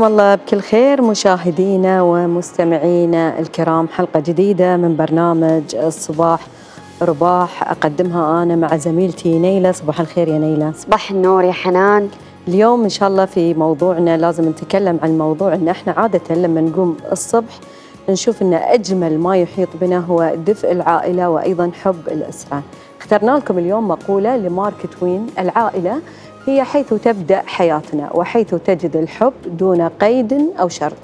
صباحكم الله بكل خير مشاهدينا ومستمعينا الكرام. حلقة جديدة من برنامج الصباح رباح أقدمها أنا مع زميلتي نيلة. صباح الخير يا نيلة. صباح النور يا حنان. اليوم إن شاء الله في موضوعنا لازم نتكلم عن موضوع إن إحنا عادة لما نقوم الصبح نشوف إن أجمل ما يحيط بنا هو دفء العائلة وأيضا حب الأسرة. اخترنا لكم اليوم مقولة لمارك توين العائلة هي حيث تبدأ حياتنا وحيث تجد الحب دون قيد أو شرط.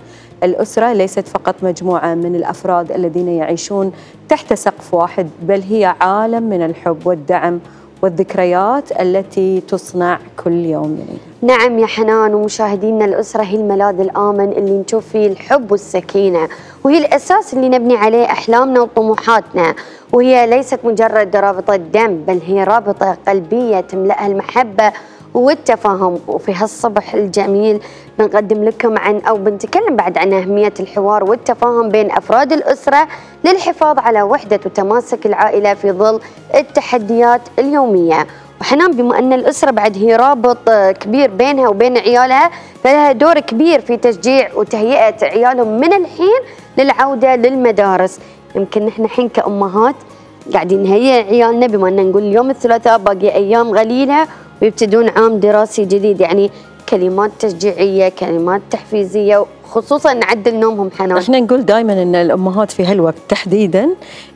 الأسرة ليست فقط مجموعة من الأفراد الذين يعيشون تحت سقف واحد بل هي عالم من الحب والدعم والذكريات التي تصنع كل يوم نعم يا حنان ومشاهدينا الأسرة هي الملاذ الآمن اللي نشوف فيه الحب والسكينة وهي الأساس اللي نبني عليه أحلامنا وطموحاتنا وهي ليست مجرد رابطة دم بل هي رابطة قلبية تملأها المحبة والتفاهم وفي هالصبح الجميل. بنقدم لكم عن أو بنتكلم بعد عن أهمية الحوار والتفاهم بين أفراد الأسرة للحفاظ على وحدة وتماسك العائلة في ظل التحديات اليومية. وحنان بما أن الأسرة بعد هي رابط كبير بينها وبين عيالها فلها دور كبير في تشجيع وتهيئة عيالهم من الحين للعودة للمدارس. يمكن نحن الحين كأمهات قاعدين نهيئ عيالنا بما أن نقول اليوم الثلاثاء باقي أيام غليلة. ويبتدون عام دراسي جديد يعني كلمات تشجيعية كلمات تحفيزية خصوصا نعدل نومهم حنان إحنا نقول دائما إن الأمهات في هالوقت تحديدا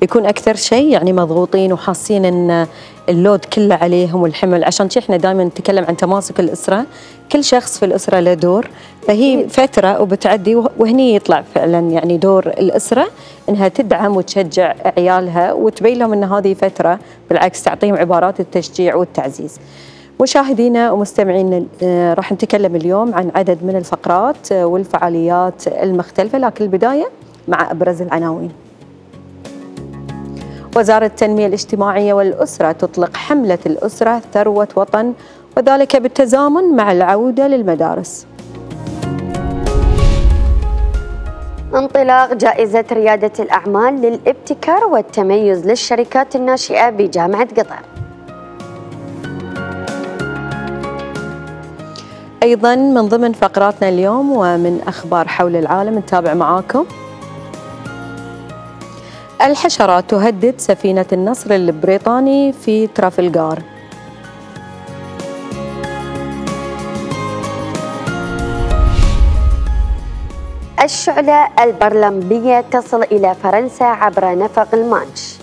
يكون أكثر شيء يعني مضغوطين وحاسين إن اللود كله عليهم والحمل. عشان شي إحنا دائما نتكلم عن تماسك الأسرة. كل شخص في الأسرة له دور. فهي فترة وبتعدي وهني يطلع فعلا يعني دور الأسرة إنها تدعم وتشجع عيالها وتبين لهم إن هذه فترة بالعكس تعطيهم عبارات التشجيع والتعزيز. مشاهدينا ومستمعينا آه، راح نتكلم اليوم عن عدد من الفقرات آه، والفعاليات المختلفة لكن البداية مع أبرز العناوين. وزارة التنمية الاجتماعية والأسرة تطلق حملة الأسرة ثروة وطن وذلك بالتزامن مع العودة للمدارس. انطلاق جائزة ريادة الأعمال للابتكار والتميز للشركات الناشئة بجامعة قطر. أيضا من ضمن فقراتنا اليوم ومن أخبار حول العالم نتابع معاكم. الحشرات تهدد سفينة النصر البريطاني في ترافلغار. الشعلة البرلمبية تصل إلى فرنسا عبر نفق المانش.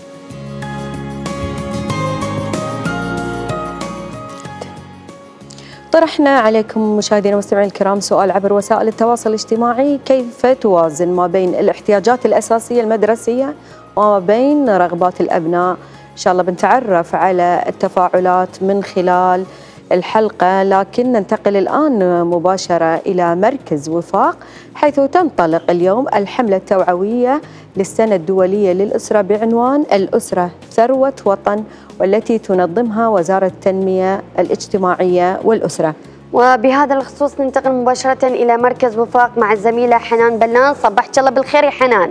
طرحنا عليكم مشاهدينا ومستمعينا الكرام سؤال عبر وسائل التواصل الاجتماعي. كيف توازن ما بين الاحتياجات الأساسية المدرسية وما بين رغبات الأبناء؟ إن شاء الله بنتعرف على التفاعلات من خلال الحلقة لكن ننتقل الآن مباشرة إلى مركز وفاق حيث تنطلق اليوم الحملة التوعوية للسنة الدولية للأسرة بعنوان الأسرة ثروة وطن والتي تنظمها وزارة التنمية الاجتماعية والأسرة. وبهذا الخصوص ننتقل مباشرة إلى مركز وفاق مع الزميلة حنان بلان. صبحت الله بالخير يا حنان.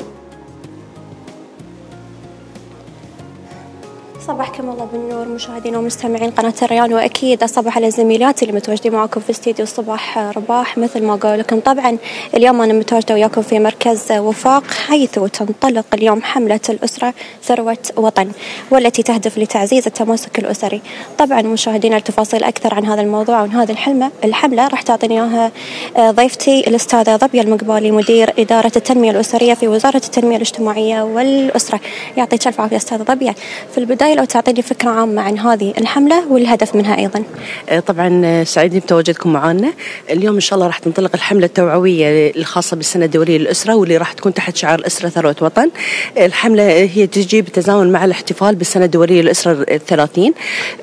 صباحكم الله بالنور مشاهدينا ومستمعين قناة الريان. وأكيد أصبح على زميلاتي اللي متواجدين معاكم في استديو الصباح رباح. مثل ما قال لكم طبعا اليوم أنا متواجدة وياكم في مركز وفاق حيث تنطلق اليوم حملة الأسرة ثروة وطن والتي تهدف لتعزيز التماسك الأسري. طبعا مشاهدينا التفاصيل أكثر عن هذا الموضوع وعن هذه الحلمة الحملة راح تعطيني إياها آه، ضيفتي الأستاذة ضبية المقبالي مدير إدارة التنمية الأسرية في وزارة التنمية الاجتماعية والأسرة. يعطيك ألف عافية أستاذة ضبية في البداية لو تعطيني فكرة عامة عن هذه الحملة والهدف منها أيضا. آه، طبعا آه، سعيدين بتواجدكم معنا اليوم إن شاء الله راح تنطلق الحملة التوعوية الخاصة بالسنة الدولية للأسرة واللي راح تكون تحت شعار الأسرة ثروة وطن. الحملة هي تجي بالتزامن مع الاحتفال بالسنة الدولية للأسرة الثلاثين.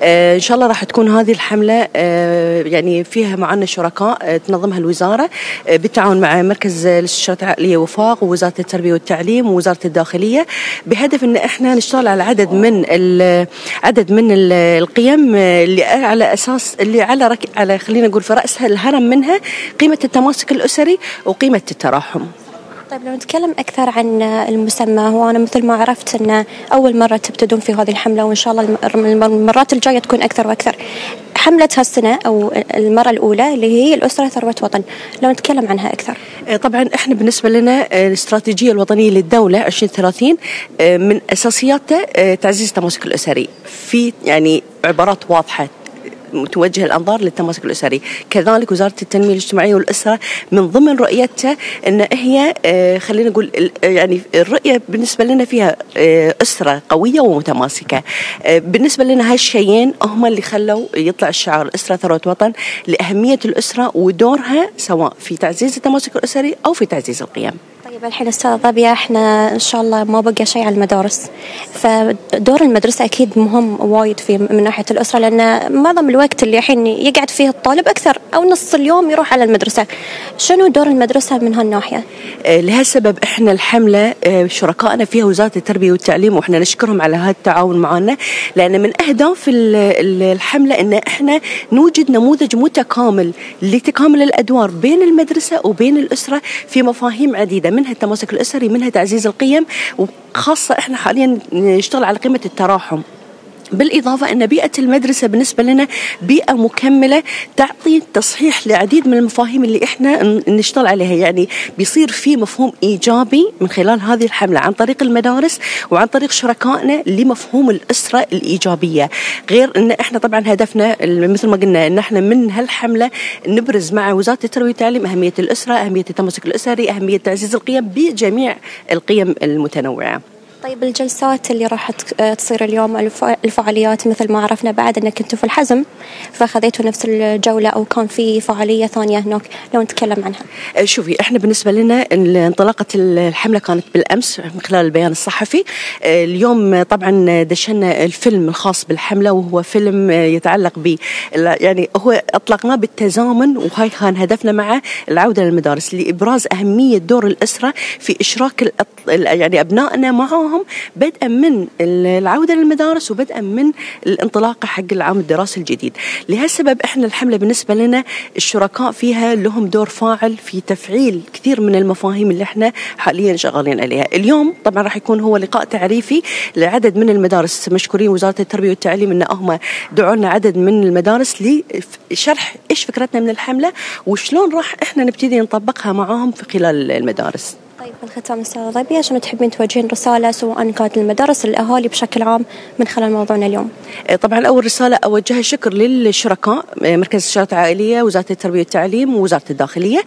آه، إن شاء الله راح تكون هذه الحملة يعني فيها معنا شركاء تنظمها الوزارة بالتعاون مع مركز الاستشارات العقلية وفاق ووزارة التربية والتعليم ووزارة الداخلية بهدف أن إحنا نشتغل على عدد من عدد من القيم اللي على أساس اللي على رك... على خلينا نقول في رأسها الهرم منها قيمة التماسك الأسري وقيمة التراحم. طيب لو نتكلم أكثر عن المسمى هو أنا مثل ما عرفت أن أول مرة تبتدون في هذه الحملة وإن شاء الله المرات الجاية تكون أكثر وأكثر. حملة هالسنة أو المرة الأولى اللي هي الأسرة ثروة وطن لو نتكلم عنها أكثر. آه، طبعا إحنا بالنسبة لنا آه، الاستراتيجية الوطنية للدولة 2030 آه، من أساسياتها تعزيز التماسك الأسري. في يعني عبارات واضحة متوجه الأنظار للتماسك الأسري، كذلك وزارة التنمية الاجتماعية والأسرة من ضمن رؤيتها إن هي آه، خلينا نقول يعني الرؤية بالنسبة لنا فيها آه، أسرة قوية ومتماسكة. آه، بالنسبة لنا هالشيئين هم اللي خلوا يطلع الشعار الاسره ثروة وطن لأهمية الأسرة ودورها سواء في تعزيز التماسك الأسري أو في تعزيز القيم. طيب الحين أستاذ ضبية إحنا إن شاء الله ما بقى شيء على المدارس. فدور المدرسة أكيد مهم وايد في من ناحية الأسرة لأن معظم الوقت اللي الحين يقعد فيه الطالب أكثر أو نص اليوم يروح على المدرسة. شنو دور المدرسة من هالناحية؟ آه، لهالسبب إحنا الحملة آه، شركائنا فيها وزارة التربية والتعليم وإحنا نشكرهم على هذا التعاون معنا. لأن من أهداف الحملة إن إحنا نوجد نموذج متكامل لتكامل الأدوار بين المدرسة وبين الأسرة في مفاهيم عديدة. منها التماسك الأسري منها تعزيز القيم وخاصة إحنا حاليا نشتغل على قيمة التراحم. بالإضافة أن بيئة المدرسة بالنسبة لنا بيئة مكملة تعطي تصحيح لعديد من المفاهيم اللي إحنا نشتغل عليها. يعني بيصير في مفهوم إيجابي من خلال هذه الحملة عن طريق المدارس وعن طريق شركائنا لمفهوم الأسرة الإيجابية. غير أن إحنا طبعا هدفنا مثل ما قلنا أن إحنا من هالحملة نبرز مع وزارة التربية والتعليم أهمية الأسرة أهمية التمسك الأسري أهمية تعزيز القيم بجميع القيم المتنوعة. طيب الجلسات اللي راح تصير اليوم الفعاليات مثل ما عرفنا بعد إنك كنتوا في الحزم فخذيتوا نفس الجولة أو كان في فعالية ثانية هناك لو نتكلم عنها. أه، شوفي إحنا بالنسبة لنا انطلاقة الحملة كانت بالأمس من خلال البيان الصحفي أه، اليوم طبعا دشنا الفيلم الخاص بالحملة وهو فيلم يتعلق ب يعني هو أطلقناه بالتزامن وهاي كان هدفنا مع العودة للمدارس لإبراز أهمية دور الأسرة في إشراك يعني أبنائنا معهم معهم بدءا من العودة للمدارس وبدءا من الانطلاقه حق العام الدراسي الجديد. لهالسبب إحنا الحملة بالنسبة لنا الشركاء فيها لهم دور فاعل في تفعيل كثير من المفاهيم اللي إحنا حاليا شغالين عليها. اليوم طبعا راح يكون هو لقاء تعريفي لعدد من المدارس. مشكورين وزارة التربية والتعليم إن هم دعوا لنا عدد من المدارس لشرح إيش فكرتنا من الحملة وشلون راح إحنا نبتدي نطبقها معاهم في خلال المدارس. طيب في الختام استاذة ضبية شنو تحبين توجهين رسالة سواء كانت للمدارس للأهالي بشكل عام من خلال موضوعنا اليوم؟ إيه، طبعا أول رسالة أوجهها شكر للشركاء إيه، مركز الشركات العائلية وزارة التربية والتعليم ووزارة الداخلية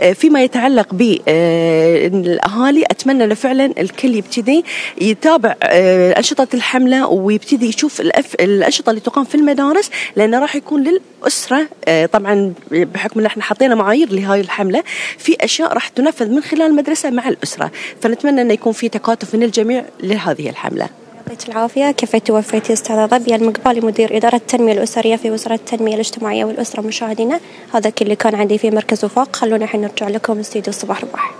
إيه، فيما يتعلق بالأهالي أتمنى أنه فعلا الكل يبتدي يتابع أنشطة الحملة ويبتدي يشوف الأنشطة اللي تقام في المدارس لأنه راح يكون للأسرة طبعا بحكم أن إحنا حطينا معايير لهذه الحملة في أشياء راح تنفذ من خلال المدرسة مع الأسرة. فنتمنى أن يكون في تكاتف من الجميع لهذه الحملة. يعطيك العافية. كفيتي ووفيتي أستاذة ضبية المقبالي مدير إدارة التنمية الأسرية في وزارة التنمية الاجتماعية والأسرة مشاهدينا؟ هذا كل اللي كان عندي في مركز وفاق. خلونا الحين نرجع لكم استديو الصباح رباح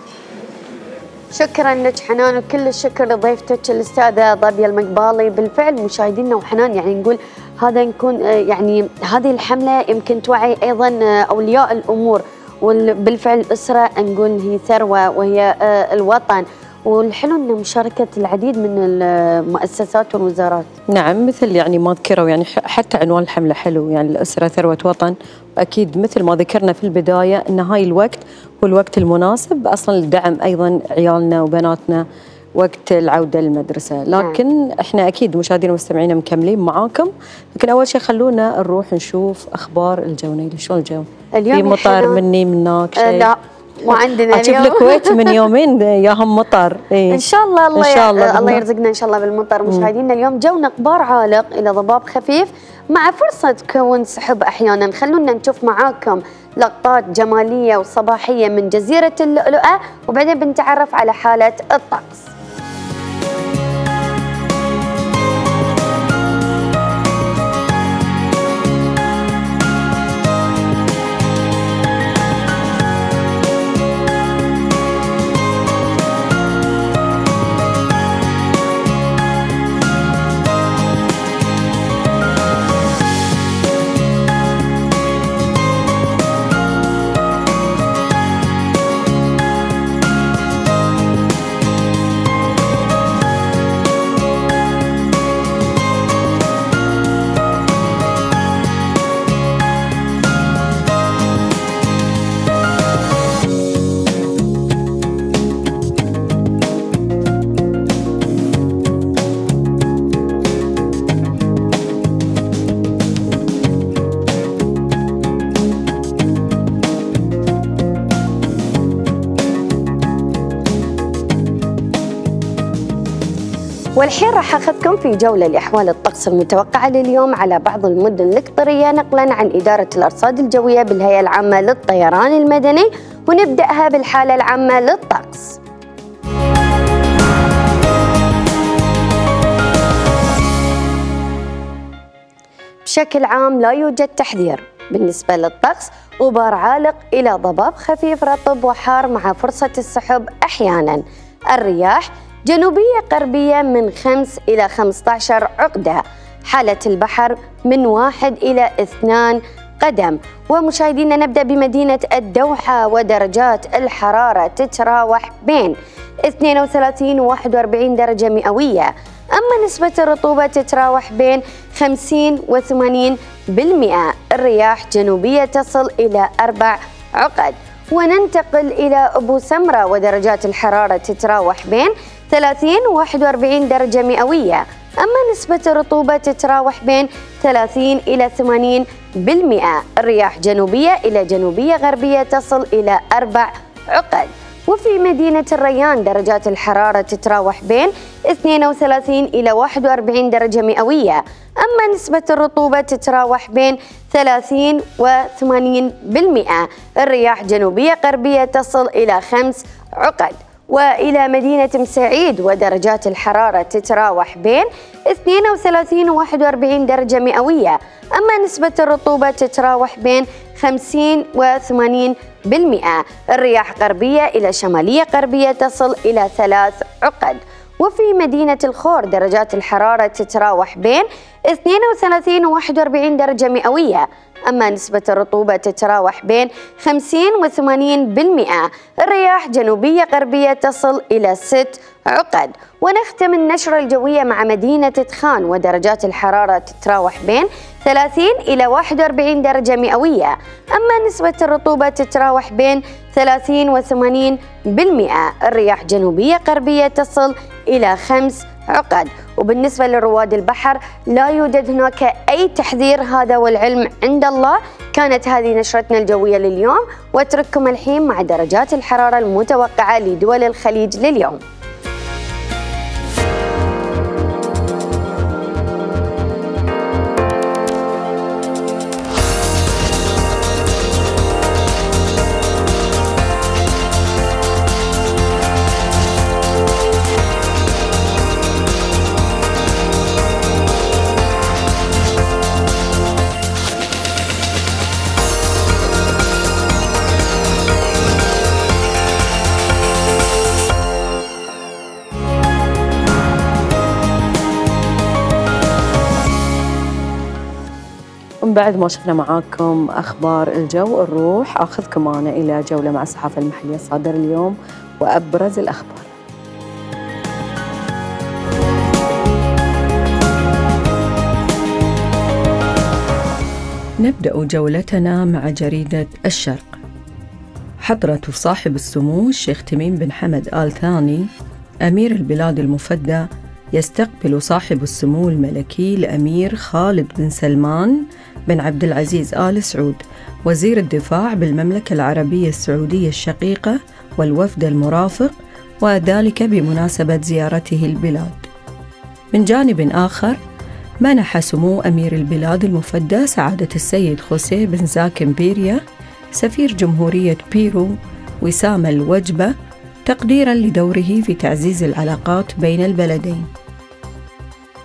شكرا لك حنان وكل الشكر لضيفتك الأستاذة ضبيه المقبالي بالفعل مشاهدينا وحنان يعني نقول هذا نكون يعني هذه الحملة يمكن توعي أيضا أولياء الأمور. وبالفعل الأسرة نقول هي ثروة وهي آه، الوطن والحلو إن مشاركة العديد من المؤسسات والوزارات. نعم مثل يعني ما ذكروا يعني حتى عنوان الحملة حلو يعني الأسرة ثروة وطن واكيد مثل ما ذكرنا في البداية إن هاي الوقت هو الوقت المناسب أصلا لدعم أيضا عيالنا وبناتنا وقت العودة للمدرسة. نعم. لكن نعم. إحنا أكيد مشاهدينا ومستمعينا مكملين معاكم. لكن أول شيء خلونا نروح نشوف أخبار الجو نيلي شو الجو؟ اليوم في مطر مني منك آه، شيء لا ما عندنا اليوم. الكويت من يومين. ياهم مطر إيه؟ إن شاء الله الله, إن شاء الله, الله يرزقنا إن شاء الله بالمطر مشاهدينا اليوم جونا غبار عالق إلى ضباب خفيف مع فرصة تكون سحب أحيانا. خلونا نشوف معاكم لقطات جمالية وصباحية من جزيرة اللؤلؤة وبعدين بنتعرف على حالة الطقس. والحين راح أخذكم في جولة لأحوال الطقس المتوقعة لليوم على بعض المدن القطريه نقلا عن إدارة الأرصاد الجوية بالهيئة العامة للطيران المدني ونبدأها بالحالة العامة للطقس. بشكل عام لا يوجد تحذير بالنسبة للطقس غبار عالق إلى ضباب خفيف رطب وحار مع فرصة السحب أحيانا الرياح جنوبية غربية من 5 إلى 15 عقدة. حالة البحر من 1 إلى 2 قدم. ومشاهدينا نبدأ بمدينة الدوحة ودرجات الحرارة تتراوح بين 32 و 41 درجة مئوية. أما نسبة الرطوبة تتراوح بين 50 و 80 بالمئة. الرياح جنوبية تصل إلى أربع عقد. وننتقل إلى أبو سمرة ودرجات الحرارة تتراوح بين 30 و 41 درجة مئوية. أما نسبة الرطوبة تتراوح بين 30 إلى 80 بالمئة. الرياح جنوبية إلى جنوبية غربية تصل إلى أربع عقد. وفي مدينة الريان درجات الحرارة تتراوح بين 32 إلى 41 درجة مئوية. أما نسبة الرطوبة تتراوح بين 30 و 80 بالمئة. الرياح جنوبية غربية تصل إلى 5 عقد. وإلى مدينة مساعيد ودرجات الحرارة تتراوح بين 32 و 41 درجة مئوية. أما نسبة الرطوبة تتراوح بين 50 و 80 بالمئة. الرياح غربية إلى شمالية غربية تصل إلى ثلاث عقد. وفي مدينة الخور درجات الحرارة تتراوح بين 32 و 41 درجة مئوية. أما نسبة الرطوبة تتراوح بين 50 و 80 بالمئة. الرياح جنوبية غربية تصل إلى 6 عقد. ونختم النشرة الجوية مع مدينة تخان ودرجات الحرارة تتراوح بين 30 إلى 41 درجة مئوية. أما نسبة الرطوبة تتراوح بين 30 و 80 بالمئة. الرياح جنوبية غربية تصل إلى 5 عقد. وبالنسبة لرواد البحر لا يوجد هناك أي تحذير هذا والعلم عند الله. كانت هذه نشرتنا الجوية لليوم وأترككم الحين مع درجات الحرارة المتوقعة لدول الخليج لليوم. بعد ما شفنا معاكم أخبار الجو نروح أخذكم معنا إلى جولة مع الصحافة المحلية الصادره اليوم وأبرز الأخبار. نبدأ جولتنا مع جريدة الشرق. حضرة صاحب السمو الشيخ تميم بن حمد آل ثاني أمير البلاد المفدى يستقبل صاحب السمو الملكي الأمير خالد بن سلمان بن عبد العزيز آل سعود وزير الدفاع بالمملكة العربية السعودية الشقيقة والوفد المرافق وذلك بمناسبة زيارته البلاد. من جانب آخر منح سمو أمير البلاد المفدى سعادة السيد خوسيه بن زاكن بيريا سفير جمهورية بيرو وسام الوجبة تقديرا لدوره في تعزيز العلاقات بين البلدين.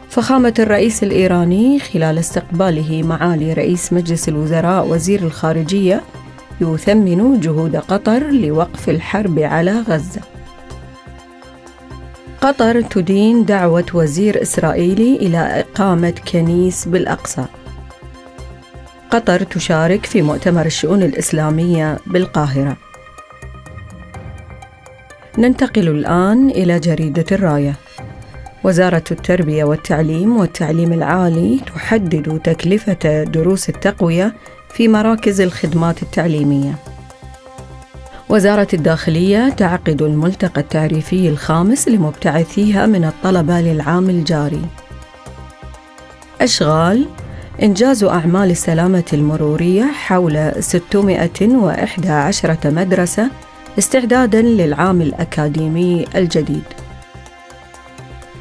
فخامة الرئيس الإيراني خلال استقباله معالي رئيس مجلس الوزراء وزير الخارجية يثمن جهود قطر لوقف الحرب على غزة. قطر تدين دعوة وزير إسرائيلي إلى إقامة كنيس بالأقصى. قطر تشارك في مؤتمر الشؤون الإسلامية بالقاهرة. ننتقل الآن إلى جريدة الراية. وزارة التربية والتعليم والتعليم العالي تحدد تكلفة دروس التقوية في مراكز الخدمات التعليمية. وزارة الداخلية تعقد الملتقى التعريفي الخامس لمبتعثيها من الطلبة للعام الجاري. أشغال إنجاز أعمال السلامة المرورية حول 611 مدرسة استعدادا للعام الأكاديمي الجديد.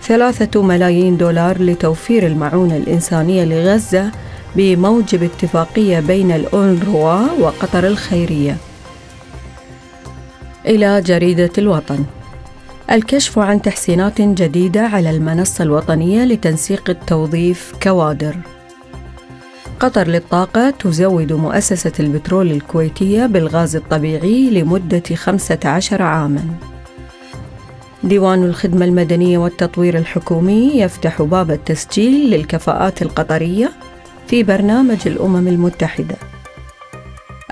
ثلاثة ملايين دولار لتوفير المعونة الإنسانية لغزة بموجب اتفاقية بين الأونروا وقطر الخيرية. إلى جريدة الوطن. الكشف عن تحسينات جديدة على المنصة الوطنية لتنسيق التوظيف كوادر. قطر للطاقة تزود مؤسسة البترول الكويتية بالغاز الطبيعي لمدة 15 عاماً. ديوان الخدمة المدنية والتطوير الحكومي يفتح باب التسجيل للكفاءات القطرية في برنامج الأمم المتحدة.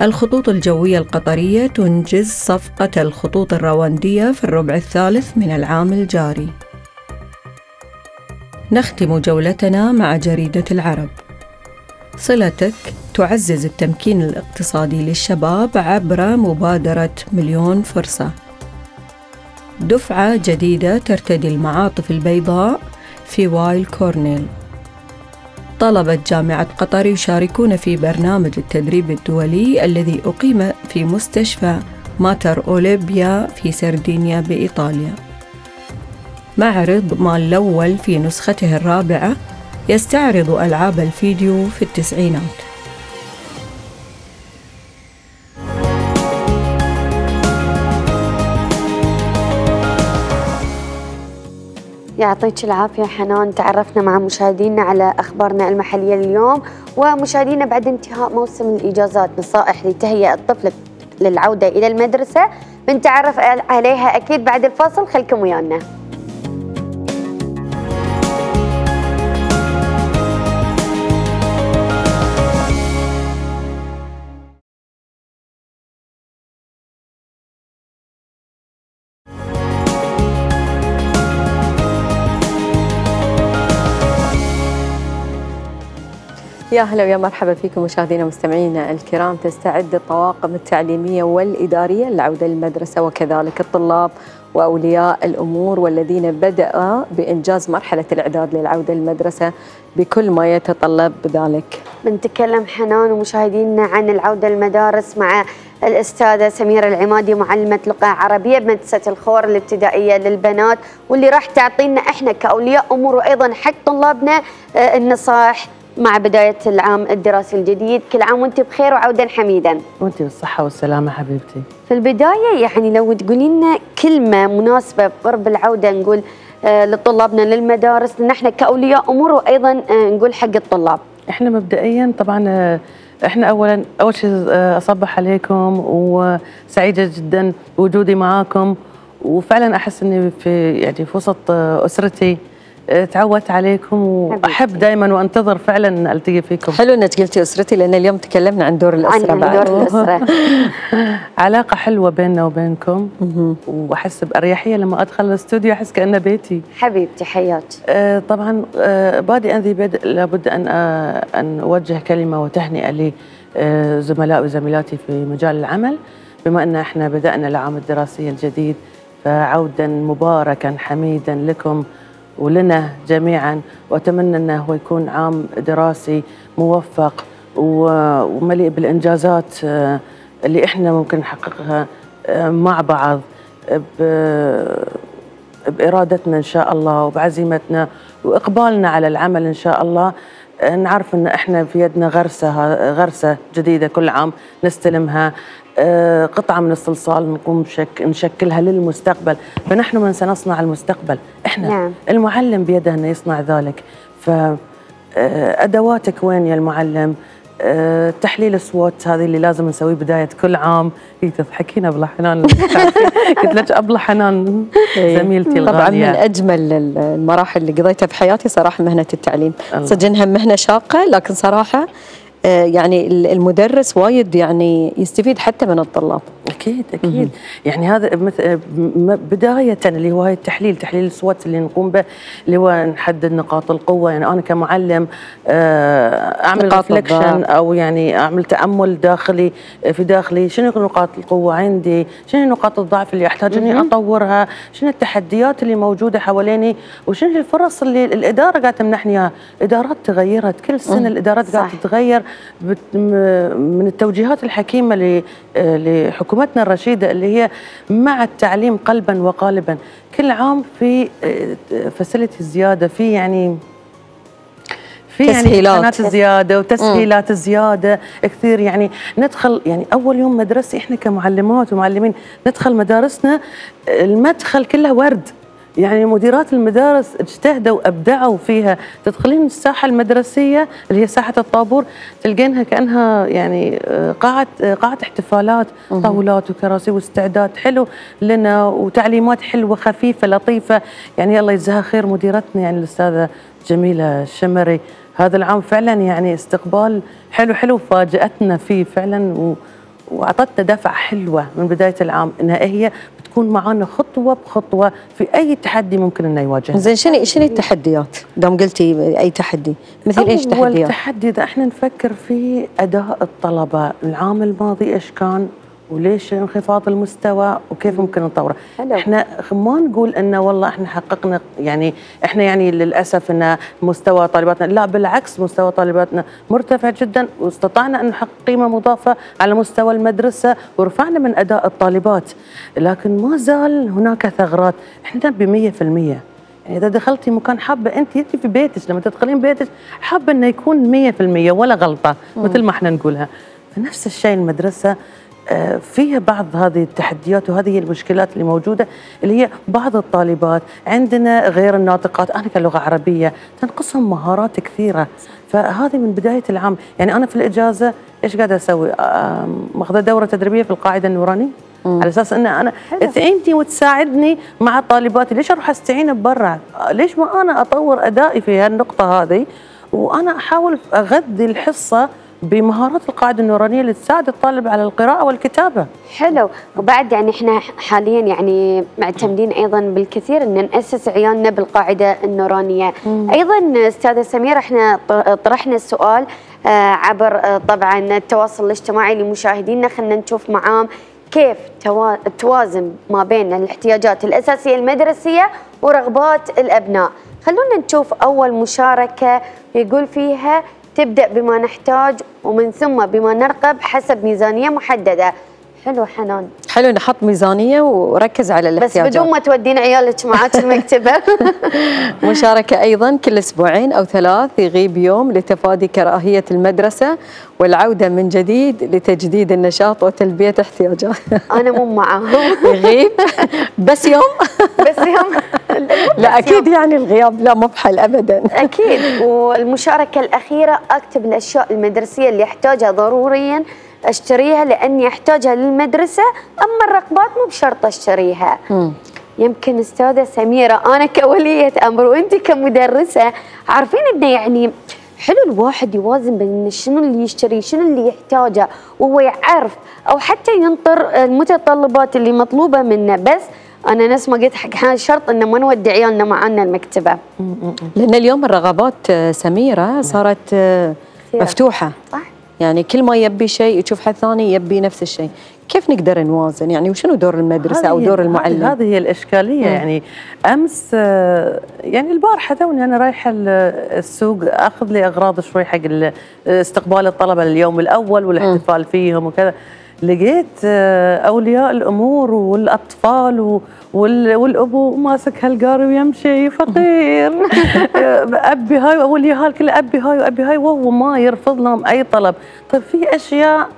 الخطوط الجوية القطرية تنجز صفقة الخطوط الرواندية في الربع الثالث من العام الجاري. نختم جولتنا مع جريدة العرب. صلتك تعزز التمكين الاقتصادي للشباب عبر مبادرة مليون فرصة. دفعة جديدة ترتدي المعاطف البيضاء في وايل كورنيل. طلبة جامعة قطر يشاركون في برنامج التدريب الدولي الذي أقيم في مستشفى ماتر أولبيا في سردينيا بإيطاليا. معرض مال الأول في نسخته الرابعة يستعرض ألعاب الفيديو في التسعينات. يعطيك العافية حنان. تعرفنا مع مشاهدينا على أخبارنا المحلية اليوم ومشاهدينا بعد انتهاء موسم الإجازات نصائح لتهيئة الطفل للعودة إلى المدرسة. بنتعرف عليها أكيد بعد الفاصل خلكم ويانا. يا هلا ويا مرحبا فيكم مشاهدينا ومستمعينا الكرام تستعد الطواقم التعليمية والإدارية للعوده للمدرسة وكذلك الطلاب وأولياء الأمور والذين بدأ بإنجاز مرحلة الإعداد للعودة للمدرسة بكل ما يتطلب ذلك. بنتكلم حنان ومشاهدينا عن العودة للمدارس مع الأستاذة سميرة العمادي معلمة لغه عربية بمدرسة الخور الابتدائية للبنات واللي راح تعطينا إحنا كأولياء أمور وأيضا حق طلابنا آه، النصائح مع بداية العام الدراسي الجديد. كل عام وانت بخير وعودا حميدا. وانت بالصحة والسلامة حبيبتي. في البداية يعني لو تقولي لنا كلمة مناسبة بقرب العودة نقول آه لطلابنا للمدارس إحنا كأولياء أمور وأيضا آه نقول حق الطلاب. إحنا مبدئيا طبعا آه إحنا اولا أول شيء أصبح عليكم وسعيدة جدا بوجودي معاكم. وفعلا أحس إني في يعني في وسط أسرتي. تعودت عليكم وأحب دائما وأنتظر فعلا أن التقي فيكم. حلو إنك قلتي أسرتي لأن اليوم تكلمنا عن دور الأسرة عن دور الأسرة. علاقة حلوة بيننا وبينكم. وأحس بأريحية لما أدخل الاستوديو أحس كانه بيتي. حبيبتي حياك آه طبعا آه بادئا ذي بدء لابد أن آه أن أوجه كلمة وتهنئة لزملاء وزميلاتي في مجال العمل. بما أن إحنا بدأنا العام الدراسي الجديد فعودا مباركا حميدا لكم. ولنا جميعا وأتمنى أنه هو يكون عام دراسي موفق ومليء بالإنجازات آه، اللي إحنا ممكن نحققها آه، مع بعض بإرادتنا إن شاء الله وبعزيمتنا وإقبالنا على العمل إن شاء الله. نعرف إن إحنا في يدنا غرسة غرسة جديدة كل عام نستلمها. آه، قطعة من الصلصال نقوم شك نشكلها للمستقبل. فنحن من سنصنع المستقبل. إحنا نعم. المعلم بيده إنه يصنع ذلك. فأدواتك آه، وين يا المعلم؟ تحليل السووت هذه اللي لازم نسويه بداية كل عام. هي تضحكين أبلة حنان قلت لك أبلة حنان إيه. زميلتي الغالية طبعا من أجمل المراحل اللي قضيتها في حياتي صراحة مهنة التعليم. صدق إنها مهنة شاقة لكن صراحة آه، يعني المدرس وايد يعني يستفيد حتى من الطلاب. أكيد أكيد. يعني هذا بداية اللي هو هاي التحليل تحليل ال SWOT اللي نقوم به اللي هو نحدد نقاط القوة. يعني أنا كمعلم آه، أعمل reflection أو يعني أعمل تأمل داخلي في داخلي. شنو نقاط القوة عندي؟ شنو نقاط الضعف اللي أحتاج إني أطورها؟ شنو التحديات اللي موجودة حواليني؟ وشنو الفرص اللي الإدارة قاعدة تمنحني إياها؟ إدارات تغيرت. كل سنة الإدارات قاعدة تتغير من التوجيهات الحكيمة لحكومة حكومتنا الرشيده اللي هي مع التعليم قلبا وقالبا. كل عام في فاسيلتي زيادة في يعني في يعني تسهيلات. امكانات زيادة وتسهيلات زيادة. كثير يعني ندخل يعني أول يوم مدرسي إحنا كمعلمات ومعلمين ندخل مدارسنا المدخل كله ورد. يعني مديرات المدارس اجتهدوا ابدعوا فيها. تدخلين الساحة المدرسية اللي هي ساحة الطابور تلقينها كأنها يعني آه، قاعه آه، قاعه احتفالات طاولات وكراسي واستعداد حلو لنا وتعليمات حلوة خفيفة لطيفة. يعني الله يجزاها خير مديرتنا يعني الأستاذة جميلة الشمري. هذا العام فعلا يعني استقبال حلو حلو فاجاتنا فيه فعلا و وأعطتنا دفعة حلوة من بداية العام. إنها هي بتكون معنا خطوة بخطوة في أي تحدي ممكن إنه يواجهنا. زين شنو شنو التحديات؟ دام قلتي أي تحدي مثل إيش أول تحديات؟ تحدي إذا إحنا نفكر في أداء الطلبة العام الماضي إيش كان وليش انخفاض المستوى وكيف ممكن نطوره. إحنا ما نقول انه والله إحنا حققنا يعني إحنا يعني للأسف إن مستوى طالباتنا لا بالعكس مستوى طالباتنا مرتفع جدا واستطعنا أن نحقق قيمة مضافة على مستوى المدرسة ورفعنا من أداء الطالبات. لكن ما زال هناك ثغرات. إحنا ب 100% يعني إذا دخلتي مكان حابة أنت أنت في بيتك. لما تدخلين بيتك حابة إنه يكون 100% ولا غلطة مثل ما إحنا نقولها. فنفس الشيء المدرسة. فيها بعض هذه التحديات وهذه المشكلات اللي موجودة اللي هي بعض الطالبات عندنا غير الناطقات. أنا كلغة عربية تنقصهم مهارات كثيرة. فهذه من بداية العام. يعني أنا في الإجازة إيش قاعدة أسوي؟ آم، ماخذه دورة تدريبية في القاعدة النورانيه على أساس إن أنا تعينتي وتساعدني مع طالباتي. ليش أروح أستعين ببرا؟ ليش ما أنا أطور أدائي في هالنقطة هذه؟ وأنا أحاول أغذي الحصة بمهارات القاعده النورانية اللي تساعد الطالب على القراءة والكتابة. حلو. وبعد يعني إحنا حاليا يعني معتمدين أيضا بالكثير إن نأسس عيالنا بالقاعدة النورانية. أيضا أستاذة سميرة إحنا طرحنا السؤال آه، عبر آه، طبعا التواصل الاجتماعي لمشاهدينا. خلينا نشوف معاهم كيف توا- توازن ما بين الاحتياجات الأساسية المدرسية ورغبات الأبناء. خلونا نشوف أول مشاركة يقول فيها تبدأ بما نحتاج ومن ثم بما نرغب حسب ميزانية محددة. حلو حنان. حلو نحط ميزانية وركز على بس الاحتياجات. بدون ما تودين عيالك معاك المكتبة. مشاركة أيضا كل أسبوعين أو ثلاث يغيب يوم لتفادي كراهية المدرسة والعودة من جديد لتجديد النشاط وتلبية احتياجات. أنا مو معاهم. يغيب. بس يوم. بس يوم. لا أكيد يعني الغياب لا مبحل أبدا. أكيد. والمشاركة الأخيرة أكتب الأشياء المدرسية اللي أحتاجها ضروريا أشتريها لأني أحتاجها للمدرسة أما الرغبات مو بشرط أشتريها. يمكن أستاذة سميرة أنا كولية أمر وأنت كمدرسة عارفين إنه يعني حلو الواحد يوازن بين شنو اللي يشتري شنو اللي يحتاجه وهو يعرف أو حتى ينطر المتطلبات اللي مطلوبة منه. بس أنا نفس ما قلت حق شرط ان ما نودي عيالنا معنا المكتبة. لأن اليوم الرغبات آه، سميرة صارت آه،. مفتوحة. صح. يعني كل ما يبي شيء يشوف حد ثاني يبي نفس الشيء. كيف نقدر نوازن؟ يعني وشنو دور المدرسة أو دور المعلم؟ هذه هي الإشكالية. يعني أمس آه، يعني البارحه توني أنا رايحة ال- السوق أخذ لي أغراض شوي حق ال- استقبال الطلبة لليوم الأول والاحتفال فيهم وكذا. لقيت آه، أولياء الأمور والأطفال والأبو ماسك هالقاري ويمشي فقير. أبي هاي واليهال كله أبي هاي وأبي هاي وهو ما يرفض لهم أي طلب. طيب في أشياء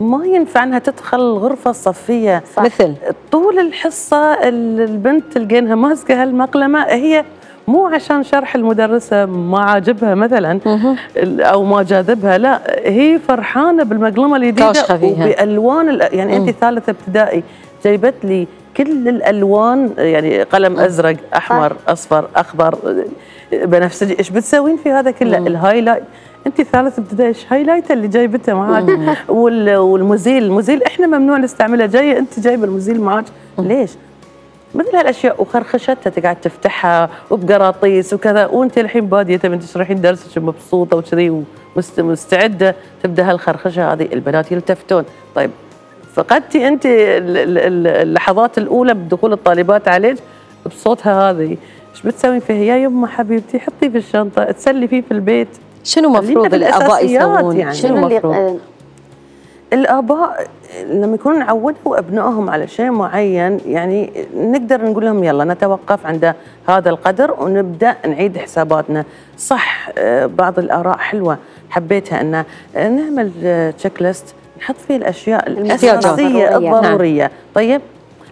ما ينفع إنها تدخل الغرفة الصفية. مثل؟ طول الحصة ال- البنت تلقينها ماسكة هالمقلمة هي مو عشان شرح المدرسة ما عاجبها مثلا أو ما جاذبها لا هي فرحانة بالمقلمة الجديدة كاشخة فيها. وبألوان ال- يعني أنت ثالثه ابتدائي جايبت لي كل الألوان يعني قلم أزرق أحمر أصفر أخضر بنفسجي إيش بتسوين في هذا كله؟ ال highlight. أنت ثالث ابتدائي إيش highlight اللي جايبته معاك؟ وال- والمزيل. المزيل إحنا ممنوع نستعمله جاية أنت جايبه المزيل معاك. ليش؟ مثل هالأشياء وخرخشتها تقعد تفتحها وبقراطيس وكذا وأنت الحين بادية تبي تشرحين درسك مبسوطة وكذي ومستعده تبدأ هالخرخشة هذه. البنات يلتفتون. طيب فقدتي أنت ال- ال- ال- اللحظات الأولى بدخول الطالبات عليك بصوتها هذه. إيش بتسوين فيها؟ يا يمه حبيبتي حطيه في الشنطة تسلي فيه في البيت. شنو مفروض الأساسيات يسوون؟ يعني. شنو شنو اللي مفروض؟ الآباء لما يكونوا نعودوا أبنائهم على شيء معين يعني نقدر نقول لهم يلا نتوقف عند هذا القدر ونبدأ نعيد حساباتنا صح آه، بعض الآراء حلوة حبيتها أن نعمل تشيك ليست نحط فيه الأشياء. الأساسية الضرورية. الضروريه طيب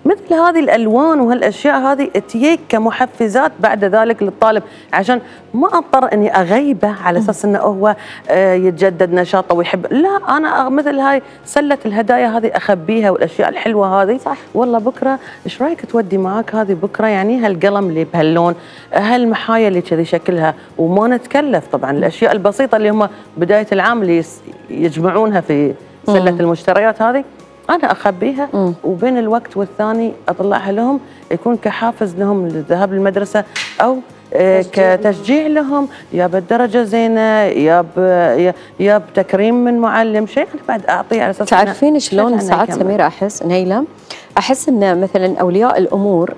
مثل هذه الألوان وهالأشياء هذه تجيك كمحفزات بعد ذلك للطالب عشان ما أضطر إني أغيبه على أساس إنه هو آه، يتجدد نشاطه ويحب. لا أنا مثل هاي سلة الهدايا هذه أخبيها والأشياء الحلوة هذه. صح. والله بكرة إيش رأيك تودي معاك هذه بكرة؟ يعني هالقلم اللي بهاللون هالمحايا اللي كذي شكلها وما نتكلف. طبعا الأشياء البسيطة اللي هم بداية العام اللي يجمعونها في سلة المشتريات هذه. أنا أخبيها مم. وبين الوقت والثاني أطلعها لهم يكون كحافز لهم للذهاب للمدرسه أو آه، تشجيع. كتشجيع لهم يا بالدرجة زينة يا ب- يا- بتكريم من معلم شيء أنا بعد أعطيه على أساس تعرفين شلون ساعات يكمل. سميرة أحس نيلة أحس أن مثلا أولياء الأمور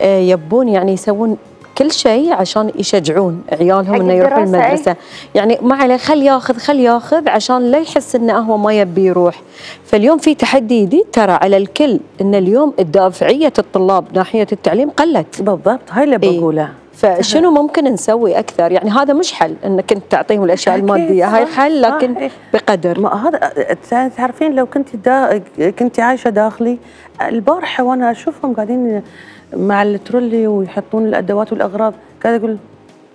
آه، يبون يعني يسوون كل شيء عشان يشجعون عيالهم إنه يروحون أي. المدرسة، يعني ما عليه خل ياخذ خل ياخذ عشان لا يحس إنه هو ما يبي يروح، فاليوم في تحدي جديد ترى على الكل إن اليوم الدافعية الطلاب ناحية التعليم قلت، بالضبط هاي اللي إيه. بقوله فشنو ممكن نسوي أكثر؟ يعني هذا مش حل إنك أنت تعطيهم الأشياء المادية، هاي حل لكن. بقدر. ما هذا تع- تعرفين لو كنت دا كنت عايشة داخلي البارحة وأنا أشوفهم قاعدين مع الترولي ويحطون الأدوات والأغراض قاعد أقول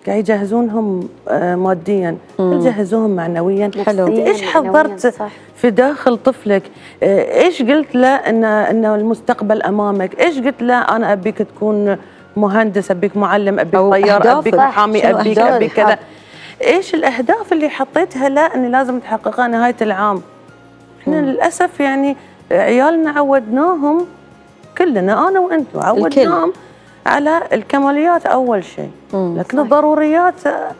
قاعد يجهزونهم آه، ماديا يجهزوهم معنويا حلو. أنت إيش حضرت. في داخل طفلك آه، إيش قلت له ان إن المستقبل أمامك إيش قلت له أنا أبيك تكون مهندس أبيك معلم أبيك طيار. أبيك. محامي ابيك؟ أبيك كذا إيش الأهداف اللي حطيتها له اني لازم تحققها نهاية العام إحنا للأسف يعني عيالنا عودناهم كلنا أنا وانت عودناهم على الكماليات أول شيء. لكن الضروريات آه،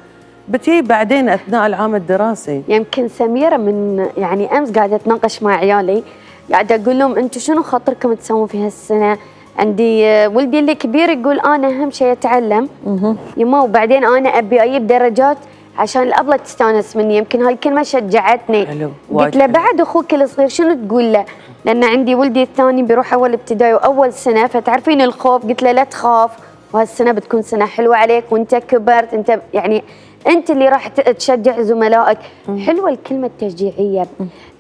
بتجي بعدين أثناء العام الدراسي. يمكن سميرة من يعني أمس قاعدة اتناقش مع عيالي قاعدة أقول لهم أنتم شنو خاطركم تسوون في هالسنة؟ عندي آه، ولدي اللي كبير يقول أنا أهم شيء أتعلم. يما وبعدين أنا أبي أجيب درجات عشان الأبلة تستانس مني. يمكن هاي الكلمة شجعتني. حلو، قلت له. بعد أخوك الصغير شنو تقول له؟ لأن عندي ولدي الثاني بيروح أول ابتدائي وأول سنة فتعرفين الخوف؟ قلت له لا تخاف وهالسنة بتكون سنة حلوة عليك وأنت كبرت أنت يعني أنت اللي راح تشجع زملائك. حلوة الكلمة التشجيعية.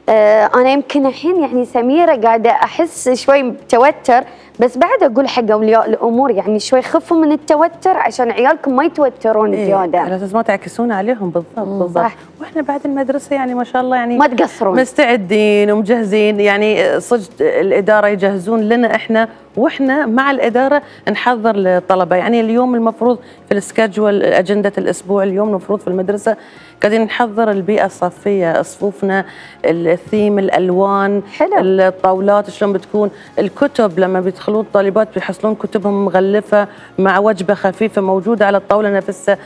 أنا يمكن الحين يعني سميرة قاعدة أحس شوي بتوتر بس بعد أقول حق اولياء الأمور يعني شوي خفوا من التوتر عشان عيالكم ما يتوترون إيه، زيادة. على أساس ما تعكسون عليهم بالضبط بالضبط. صح. وإحنا بعد المدرسة يعني ما شاء الله يعني ما تقصرون. مستعدين ومجهزين يعني صدق الإدارة يجهزون لنا إحنا وإحنا مع الإدارة نحضر للطلبة. يعني اليوم المفروض في السكجول أجندة الأسبوع اليوم المفروض في المدرسة قاعدين نحضر البيئة الصفيه صفوفنا الثيم الألوان حلو. الطاولات شلون بتكون. الكتب لما بيدخلون الطالبات بيحصلون كتبهم مغلفة مع وجبة خفيفة موجودة على الطاولة نفسها.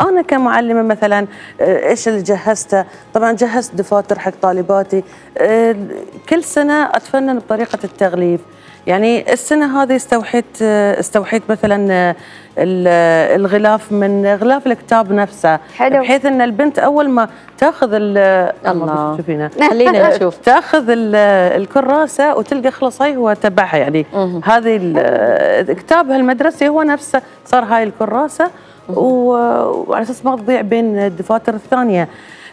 أنا كمعلمة مثلا آه، إيش اللي جهزته؟ طبعا جهزت دفاتر حق طالباتي. آه، كل سنة أتفنن بطريقة التغليف. يعني السنة هذه استوحيت استوحيت مثلا ال- الغلاف من غلاف الكتاب نفسه حلو. بحيث إن البنت أول ما تأخذ ال- الله. خلينا نشوف تأخذ ال- الكراسة وتلقى خلاص هاي هو تبعها يعني. هذه كتابها المدرسي هو نفسه صار هاي الكراسة وعلى أساس ما تضيع بين الدفاتر الثانية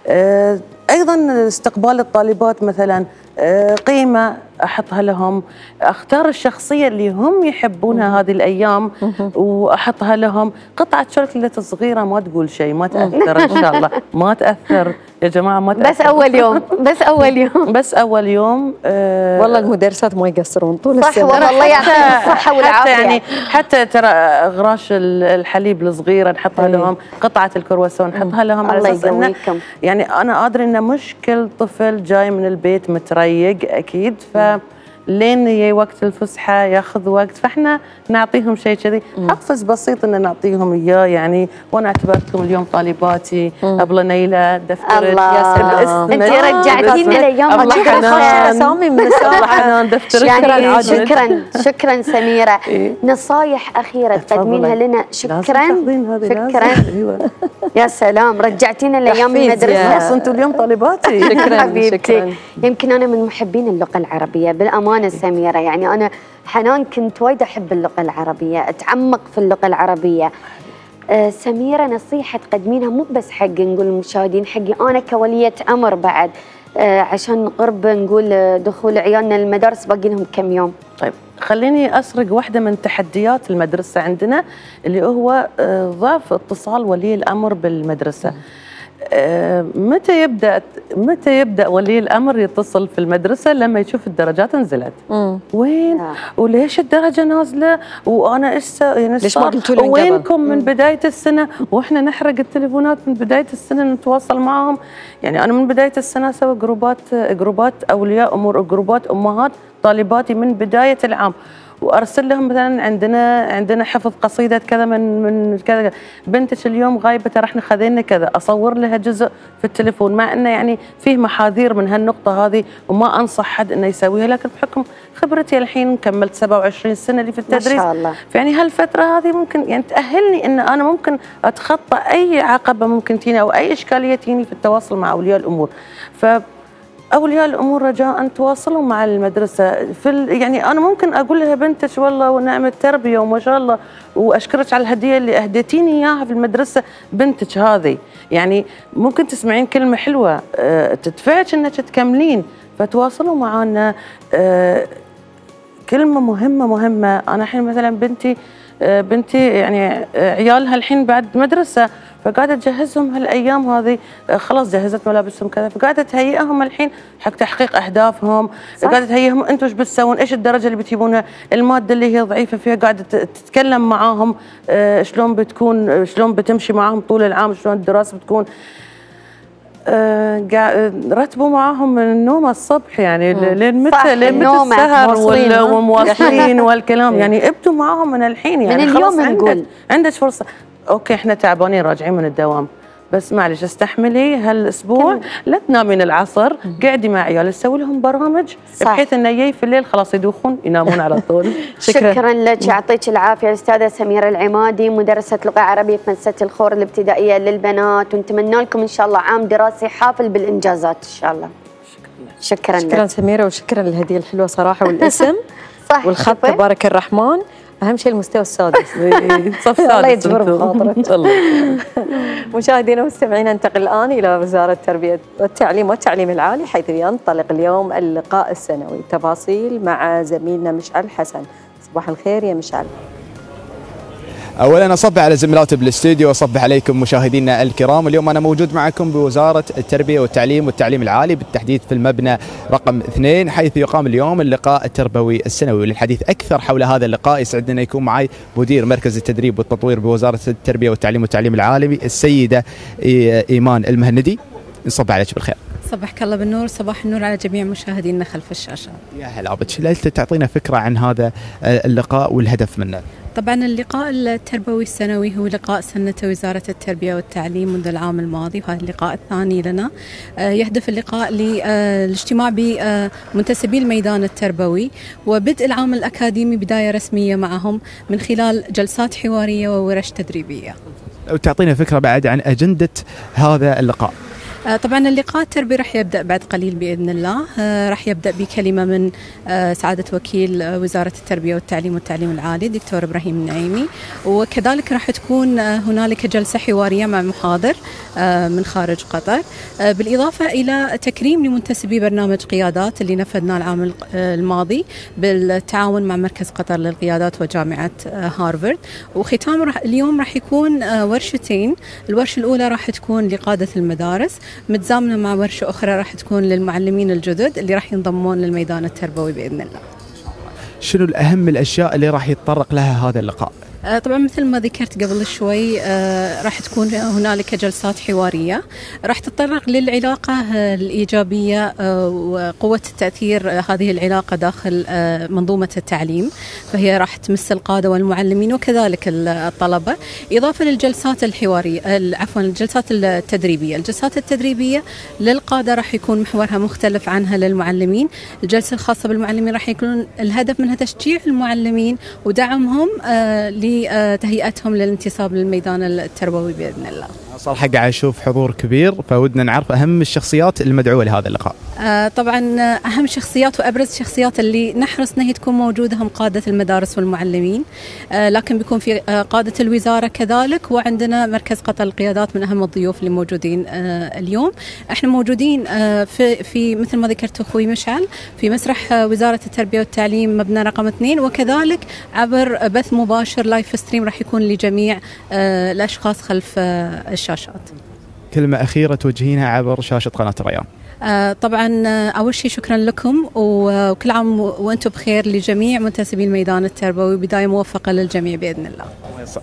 آه، أيضا استقبال الطالبات مثلا آه، قيمة أحطها لهم. أختار الشخصية اللي هم يحبونها هذه الأيام وأحطها لهم. قطعة شوكولاته صغيره ما تقول شيء ما تأثر إن شاء الله. ما تأثر. يا جماعة ما تأثر. بس أول يوم بس أول يوم. بس أول يوم آه والله المدرسات ما يقصرون طول صح السنة. والله الله يعطيهم حتى- الصحة حتى يعني حتى ترى اغراش ال- الحليب الصغيرة نحطها أي. لهم قطعة الكرواسون نحطها لهم على الله أساس إنه. يعني أنا أدري إن مش كل طفل جاي من البيت متريق أكيد ف لين يجي وقت الفسحة ياخذ وقت. فإحنا نعطيهم شيء كذي. حفز بسيط ان نعطيهم إياه يعني وأنا اعتبرتكم اليوم طالباتي. أبلة نيلة دفترك الله. يا سلام. أنت رجعتينا لايام. اسامي من حنان. دفترك يعني شكرا شكرا سميرة. إيه. نصايح أخيرة. تقدمينها لنا. شكرا. شكرا. أيوه. يا سلام. رجعتينا لايام المدرسة. أنتم اليوم طالباتي. شكراً، شكراً. حبيبتي يمكن أنا من محبين اللغة العربية. بالأمانة سميرة. يعني أنا حنان كنت وايد أحب اللغة العربية أتعمق في اللغة العربية. آه، سميرة نصيحة تقدمينها مو بس حق نقول المشاهدين حقي أنا كولية أمر بعد. آه، عشان قرب نقول آه، دخول عيالنا المدارس باقي لهم كم يوم. طيب خليني أسرق واحدة من تحديات المدرسة عندنا اللي هو ضعف اتصال ولي الأمر بالمدرسة. متى يبدا متى يبدأ ولي الأمر يتصل في المدرسة لما يشوف الدرجات نزلت مم. وين آه. وليش الدرجة نازلة وأنا إيش يعني ليش ما؟ قلتوا لي؟ وينكم من بداية السنة وإحنا نحرق التليفونات من بداية السنة نتواصل معهم يعني أنا من بداية السنة أسوي جروبات جروبات أولياء أمور جروبات أمهات طالباتي من بداية العام وأرسل لهم مثلا عندنا عندنا حفظ قصيدة كذا من من كذا. بنتك اليوم غايبة ترى إحنا خذينا كذا. أصور لها جزء في التليفون. مع إنه يعني فيه محاذير من هالنقطة هذه وما أنصح حد إنه يسويها. لكن بحكم خبرتي الحين كملت 27 سنة لي في ما التدريس. شاء الله. فيعني هالفترة هذه ممكن يعني تأهلني إن أنا ممكن أتخطى أي عقبة ممكن تجيني أو أي إشكالية تجيني في التواصل مع أولياء الأمور. ف أولياء الأمور رجاء تواصلوا مع المدرسة. في ال... يعني أنا ممكن أقول لها بنتك والله ونعمه تربيه وما شاء الله وأشكرك على الهدية اللي أهديتيني إياها في المدرسة بنتك هذه. يعني ممكن تسمعين كلمة حلوة أه تدفعك إنك تكملين فتواصلوا معنا أه كلمة مهمة مهمة. أنا الحين مثلا بنتي بنتي يعني آه، عيالها الحين بعد مدرسة فقاعدة تجهزهم هالأيام هذه. آه، خلاص جهزت ملابسهم كذا فقاعدة تهيئهم الحين حق تحقيق أهدافهم. صح. قاعدة تهيئهم أنتم إيش بتسوون إيش الدرجة اللي بتجيبونها المادة اللي هي ضعيفة فيها قاعدة ت- تتكلم معاهم. آه، شلون بتكون آه، شلون بتمشي معاهم طول العام شلون الدراسة بتكون. آه، رتبوا معاهم من النوم الصبح يعني لين متى لين متى. السهر؟ ومواصلين والكلام يعني ابدوا معاهم من الحين يعني من خلاص اليوم عندك نقول. عندك فرصة أوكي إحنا تعبانين راجعين من الدوام بس معلش استحملي هالأسبوع لا تنامين العصر قعدي مع عيال تسوي لهم برامج صح. بحيث إنه يجي في الليل خلاص يدوخون ينامون على طول. شكراً. شكرا لك يعطيك العافية الاستاذه سميرة العمادي مدرسة لغة عربية في مدرسة الخور الابتدائية للبنات ونتمنى لكم إن شاء الله عام دراسي حافل بالإنجازات إن شاء الله. شكرا, شكرا لك سميرة وشكرا للهدية الحلوة صراحة والاسم. صح والخط. تبارك الرحمن. أهم شيء المستوى السادس. صف الله سادس يجبر أنتم. بخاطرك. الله مشاهدينا ومستمعينا ننتقل الآن إلى وزارة التربية والتعليم والتعليم العالي حيث ينطلق اليوم اللقاء السنوي. تفاصيل مع زميلنا مشعل حسن. صباح الخير يا مشعل. اولا أصبح على زملاتي بالاستوديو وأصبح عليكم مشاهدينا الكرام. اليوم أنا موجود معكم بوزارة التربية والتعليم والتعليم العالي بالتحديد في المبنى رقم اثنين حيث يقام اليوم اللقاء التربوي السنوي. وللحديث أكثر حول هذا اللقاء يسعدنا ان يكون معي مدير مركز التدريب والتطوير بوزارة التربية والتعليم والتعليم العالي السيدة إيمان المهندي. نصب عليك بالخير. صبحك الله بالنور. صباح النور على جميع مشاهدينا خلف الشاشة. يا هلا بك تعطينا فكرة عن هذا اللقاء والهدف منه. طبعا اللقاء التربوي السنوي هو لقاء سنة وزارة التربية والتعليم منذ العام الماضي وهذا اللقاء الثاني لنا. آه، يهدف اللقاء للاجتماع بمنتسبي الميدان التربوي. وبدء العام الأكاديمي بداية رسمية معهم من خلال جلسات حوارية وورش تدريبية. وتعطينا فكرة بعد عن أجندة هذا اللقاء. طبعا اللقاء التربي راح يبدأ بعد قليل بإذن الله. آه، راح يبدأ بكلمة من آه، سعادة وكيل آه، وزارة التربية والتعليم والتعليم العالي دكتور إبراهيم النعيمي. وكذلك راح تكون آه، هنالك جلسة حوارية مع محاضر آه، من خارج قطر. آه، بالإضافة إلى تكريم لمنتسبي برنامج قيادات اللي نفذناه العام آه، الماضي بالتعاون مع مركز قطر للقيادات وجامعة آه، هارفارد. وختام اليوم راح يكون آه، ورشتين. الورشة الأولى راح تكون لقادة المدارس. متزامنة مع ورشة أخرى راح تكون للمعلمين الجدد اللي راح ينضمون للميدان التربوي بإذن الله. شنو الأهم الأشياء اللي راح يتطرق لها هذا اللقاء طبعا مثل ما ذكرت قبل شوي آه، راح تكون هنالك جلسات حوارية. راح تتطرق للعلاقة آه، الإيجابية آه، وقوة تأثير آه، هذه العلاقة داخل آه، منظومة التعليم. فهي راح تمس القادة والمعلمين وكذلك ال- الطلبة. إضافة للجلسات الحواريه ال- عفوا الجلسات التدريبية. الجلسات التدريبية للقادة راح يكون محورها مختلف عنها للمعلمين. الجلسة الخاصة بالمعلمين راح يكون الهدف منها تشجيع المعلمين ودعمهم آه، لتهيئتهم للانتصاب للميدان التربوي بإذن الله. صراحة قاعد أشوف حضور كبير فودنا نعرف أهم الشخصيات المدعوة لهذا اللقاء. آه، طبعا أهم شخصيات وأبرز شخصيات اللي نحرص إنها تكون موجوده هم قادة المدارس والمعلمين. آه، لكن بيكون في آه، قادة الوزارة كذلك وعندنا مركز قطر القيادات من أهم الضيوف اللي موجودين اليوم. إحنا موجودين في في مثل ما ذكرت أخوي مشعل في مسرح وزارة التربية والتعليم مبنى رقم اثنين وكذلك عبر بث مباشر live stream راح يكون لجميع الأشخاص خلف آه، الشاشات كلمة أخيرة توجهينها عبر شاشة قناة الريان آه، طبعا آه، أول شيء شكرا لكم وكل عام وأنتم بخير لجميع منتسبي الميدان التربوي بدايه موفقة للجميع بإذن الله.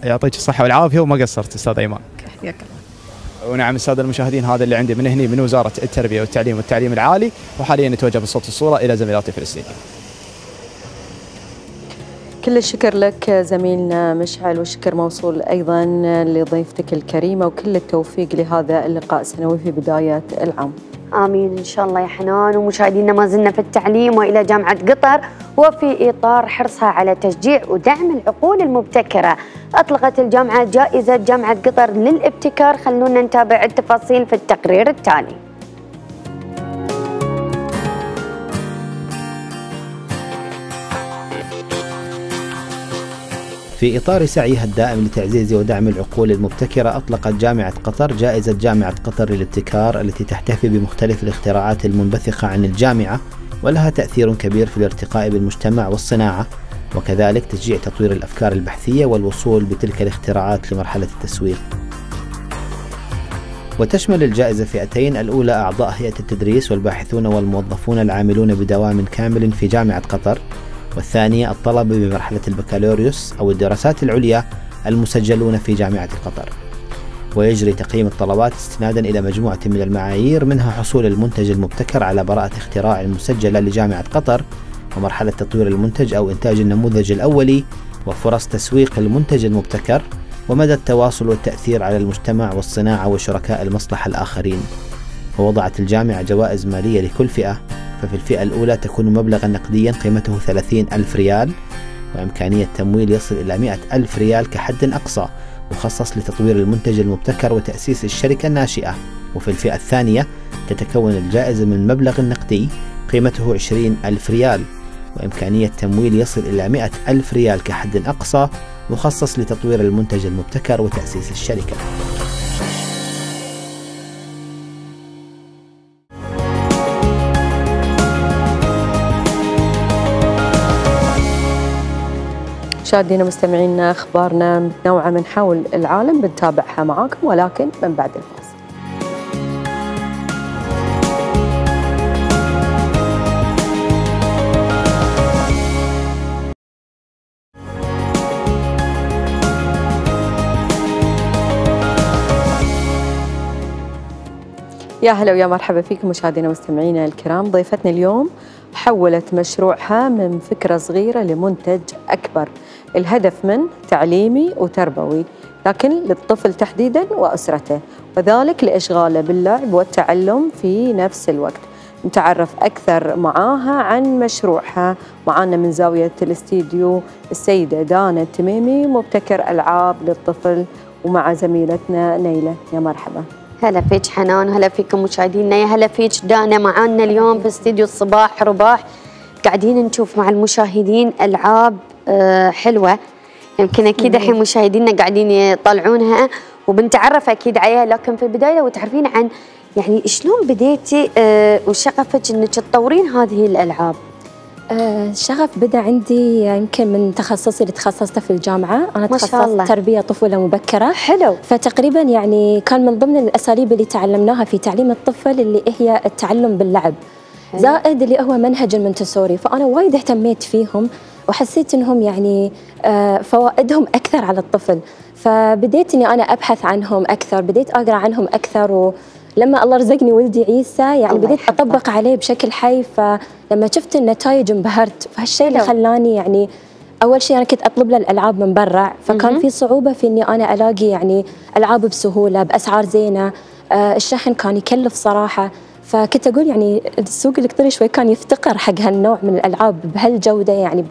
يعطيك الصحة والعافية وما قصرت أستاذ ايمان حياك الله. ونعم الساده المشاهدين هذا اللي عندي من هنا من وزارة التربية والتعليم والتعليم العالي وحاليا نتوجه بالصوت والصورة إلى زميلاتي في الاستديو. كل الشكر لك زميلنا مشعل والشكر موصول أيضا لضيفتك الكريمة وكل التوفيق لهذا اللقاء السنوي في بداية العام. آمين. إن شاء الله يا حنان ومشاهدينا ما زلنا في التعليم وإلى جامعة قطر وفي إطار حرصها على تشجيع ودعم العقول المبتكرة. أطلقت الجامعة جائزة جامعة قطر للابتكار. خلونا نتابع التفاصيل في التقرير التالي. في إطار سعيها الدائم لتعزيز ودعم العقول المبتكرة أطلقت جامعة قطر جائزة جامعة قطر للابتكار التي تحتفي بمختلف الاختراعات المنبثقة عن الجامعة ولها تأثير كبير في الارتقاء بالمجتمع والصناعة. وكذلك تشجيع تطوير الأفكار البحثية والوصول بتلك الاختراعات لمرحلة التسويق. وتشمل الجائزة فئتين الأولى أعضاء هيئة التدريس والباحثون والموظفون العاملون بدوام كامل في جامعة قطر. والثانية الطلبة بمرحلة البكالوريوس أو الدراسات العليا المسجلون في جامعة قطر. ويجري تقييم الطلبات استنادا إلى مجموعة من المعايير منها حصول المنتج المبتكر على براءة اختراع مسجلة لجامعة قطر ومرحلة تطوير المنتج أو إنتاج النموذج الأولي وفرص تسويق المنتج المبتكر ومدى التواصل والتأثير على المجتمع والصناعة وشركاء المصلحة الآخرين. ووضعت الجامعة جوائز مالية لكل فئة ففي الفئة الأولى تكون مبلغا نقديا قيمته 30 ألف ريال وإمكانية تمويل يصل إلى 100 ألف ريال كحد أقصى مخصص لتطوير المنتج المبتكر وتأسيس الشركة الناشئة. وفي الفئة الثانية تتكون الجائزة من مبلغ نقدي قيمته 20 ألف ريال وإمكانية تمويل يصل إلى 100 ألف ريال كحد أقصى مخصص لتطوير المنتج المبتكر وتأسيس الشركة. مشاهدينا مستمعينا أخبارنا متنوعة من حول العالم بنتابعها معاكم ولكن من بعد الفاصل. يا هلا ويا مرحبا فيكم مشاهدينا ومستمعينا الكرام. ضيفتنا اليوم حولت مشروعها من فكرة صغيرة لمنتج أكبر. الهدف من تعليمي وتربوي لكن للطفل تحديدا وأسرته وذلك لإشغاله باللعب والتعلم في نفس الوقت. نتعرف أكثر معاها عن مشروعها معانا من زاوية الاستديو السيدة دانا التميمي مبتكر ألعاب للطفل ومع زميلتنا نيلة. يا مرحبا. هلا فيك حنان هلا فيكم مشاهدينا. يا هلا فيك دانا معانا اليوم في استديو الصباح رباح. قاعدين نشوف مع المشاهدين ألعاب آه، حلوة. يمكن أكيد الحين مشاهدينا قاعدين يطلعونها وبنتعرف أكيد عليها لكن في البداية لو تعرفين عن يعني شلون بديتي آه، وشغفك إنك تطورين هذه الألعاب؟ آه، الشغف بدأ عندي يمكن من تخصصي اللي تخصصته في ما شاء تخصصت الله. تربية طفولة مبكرة. حلو. فتقريبا يعني كان من ضمن الأساليب اللي تعلمناها في تعليم الطفل اللي هي التعلم باللعب. حلو. زائد اللي هو منهج المنتسوري. فأنا وايد اهتميت فيهم. وحسيت إنهم يعني آه، فوائدهم أكثر على الطفل فبديت إني أنا أبحث عنهم أكثر بديت أقرأ عنهم أكثر ولما الله رزقني ولدي عيسى يعني بديت. أطبق عليه بشكل حي فلما شفت النتائج انبهرت فهالشيء اللي حلو. خلاني يعني أول شيء أنا كنت أطلب له الألعاب من برا فكان. في صعوبة في إني أنا ألاقي يعني ألعاب بسهولة بأسعار زينة آه، الشحن كان يكلف صراحة فكنت أقول يعني السوق الإلكتروني شوي كان يفتقر حق هالنوع من الألعاب بهالجودة يعني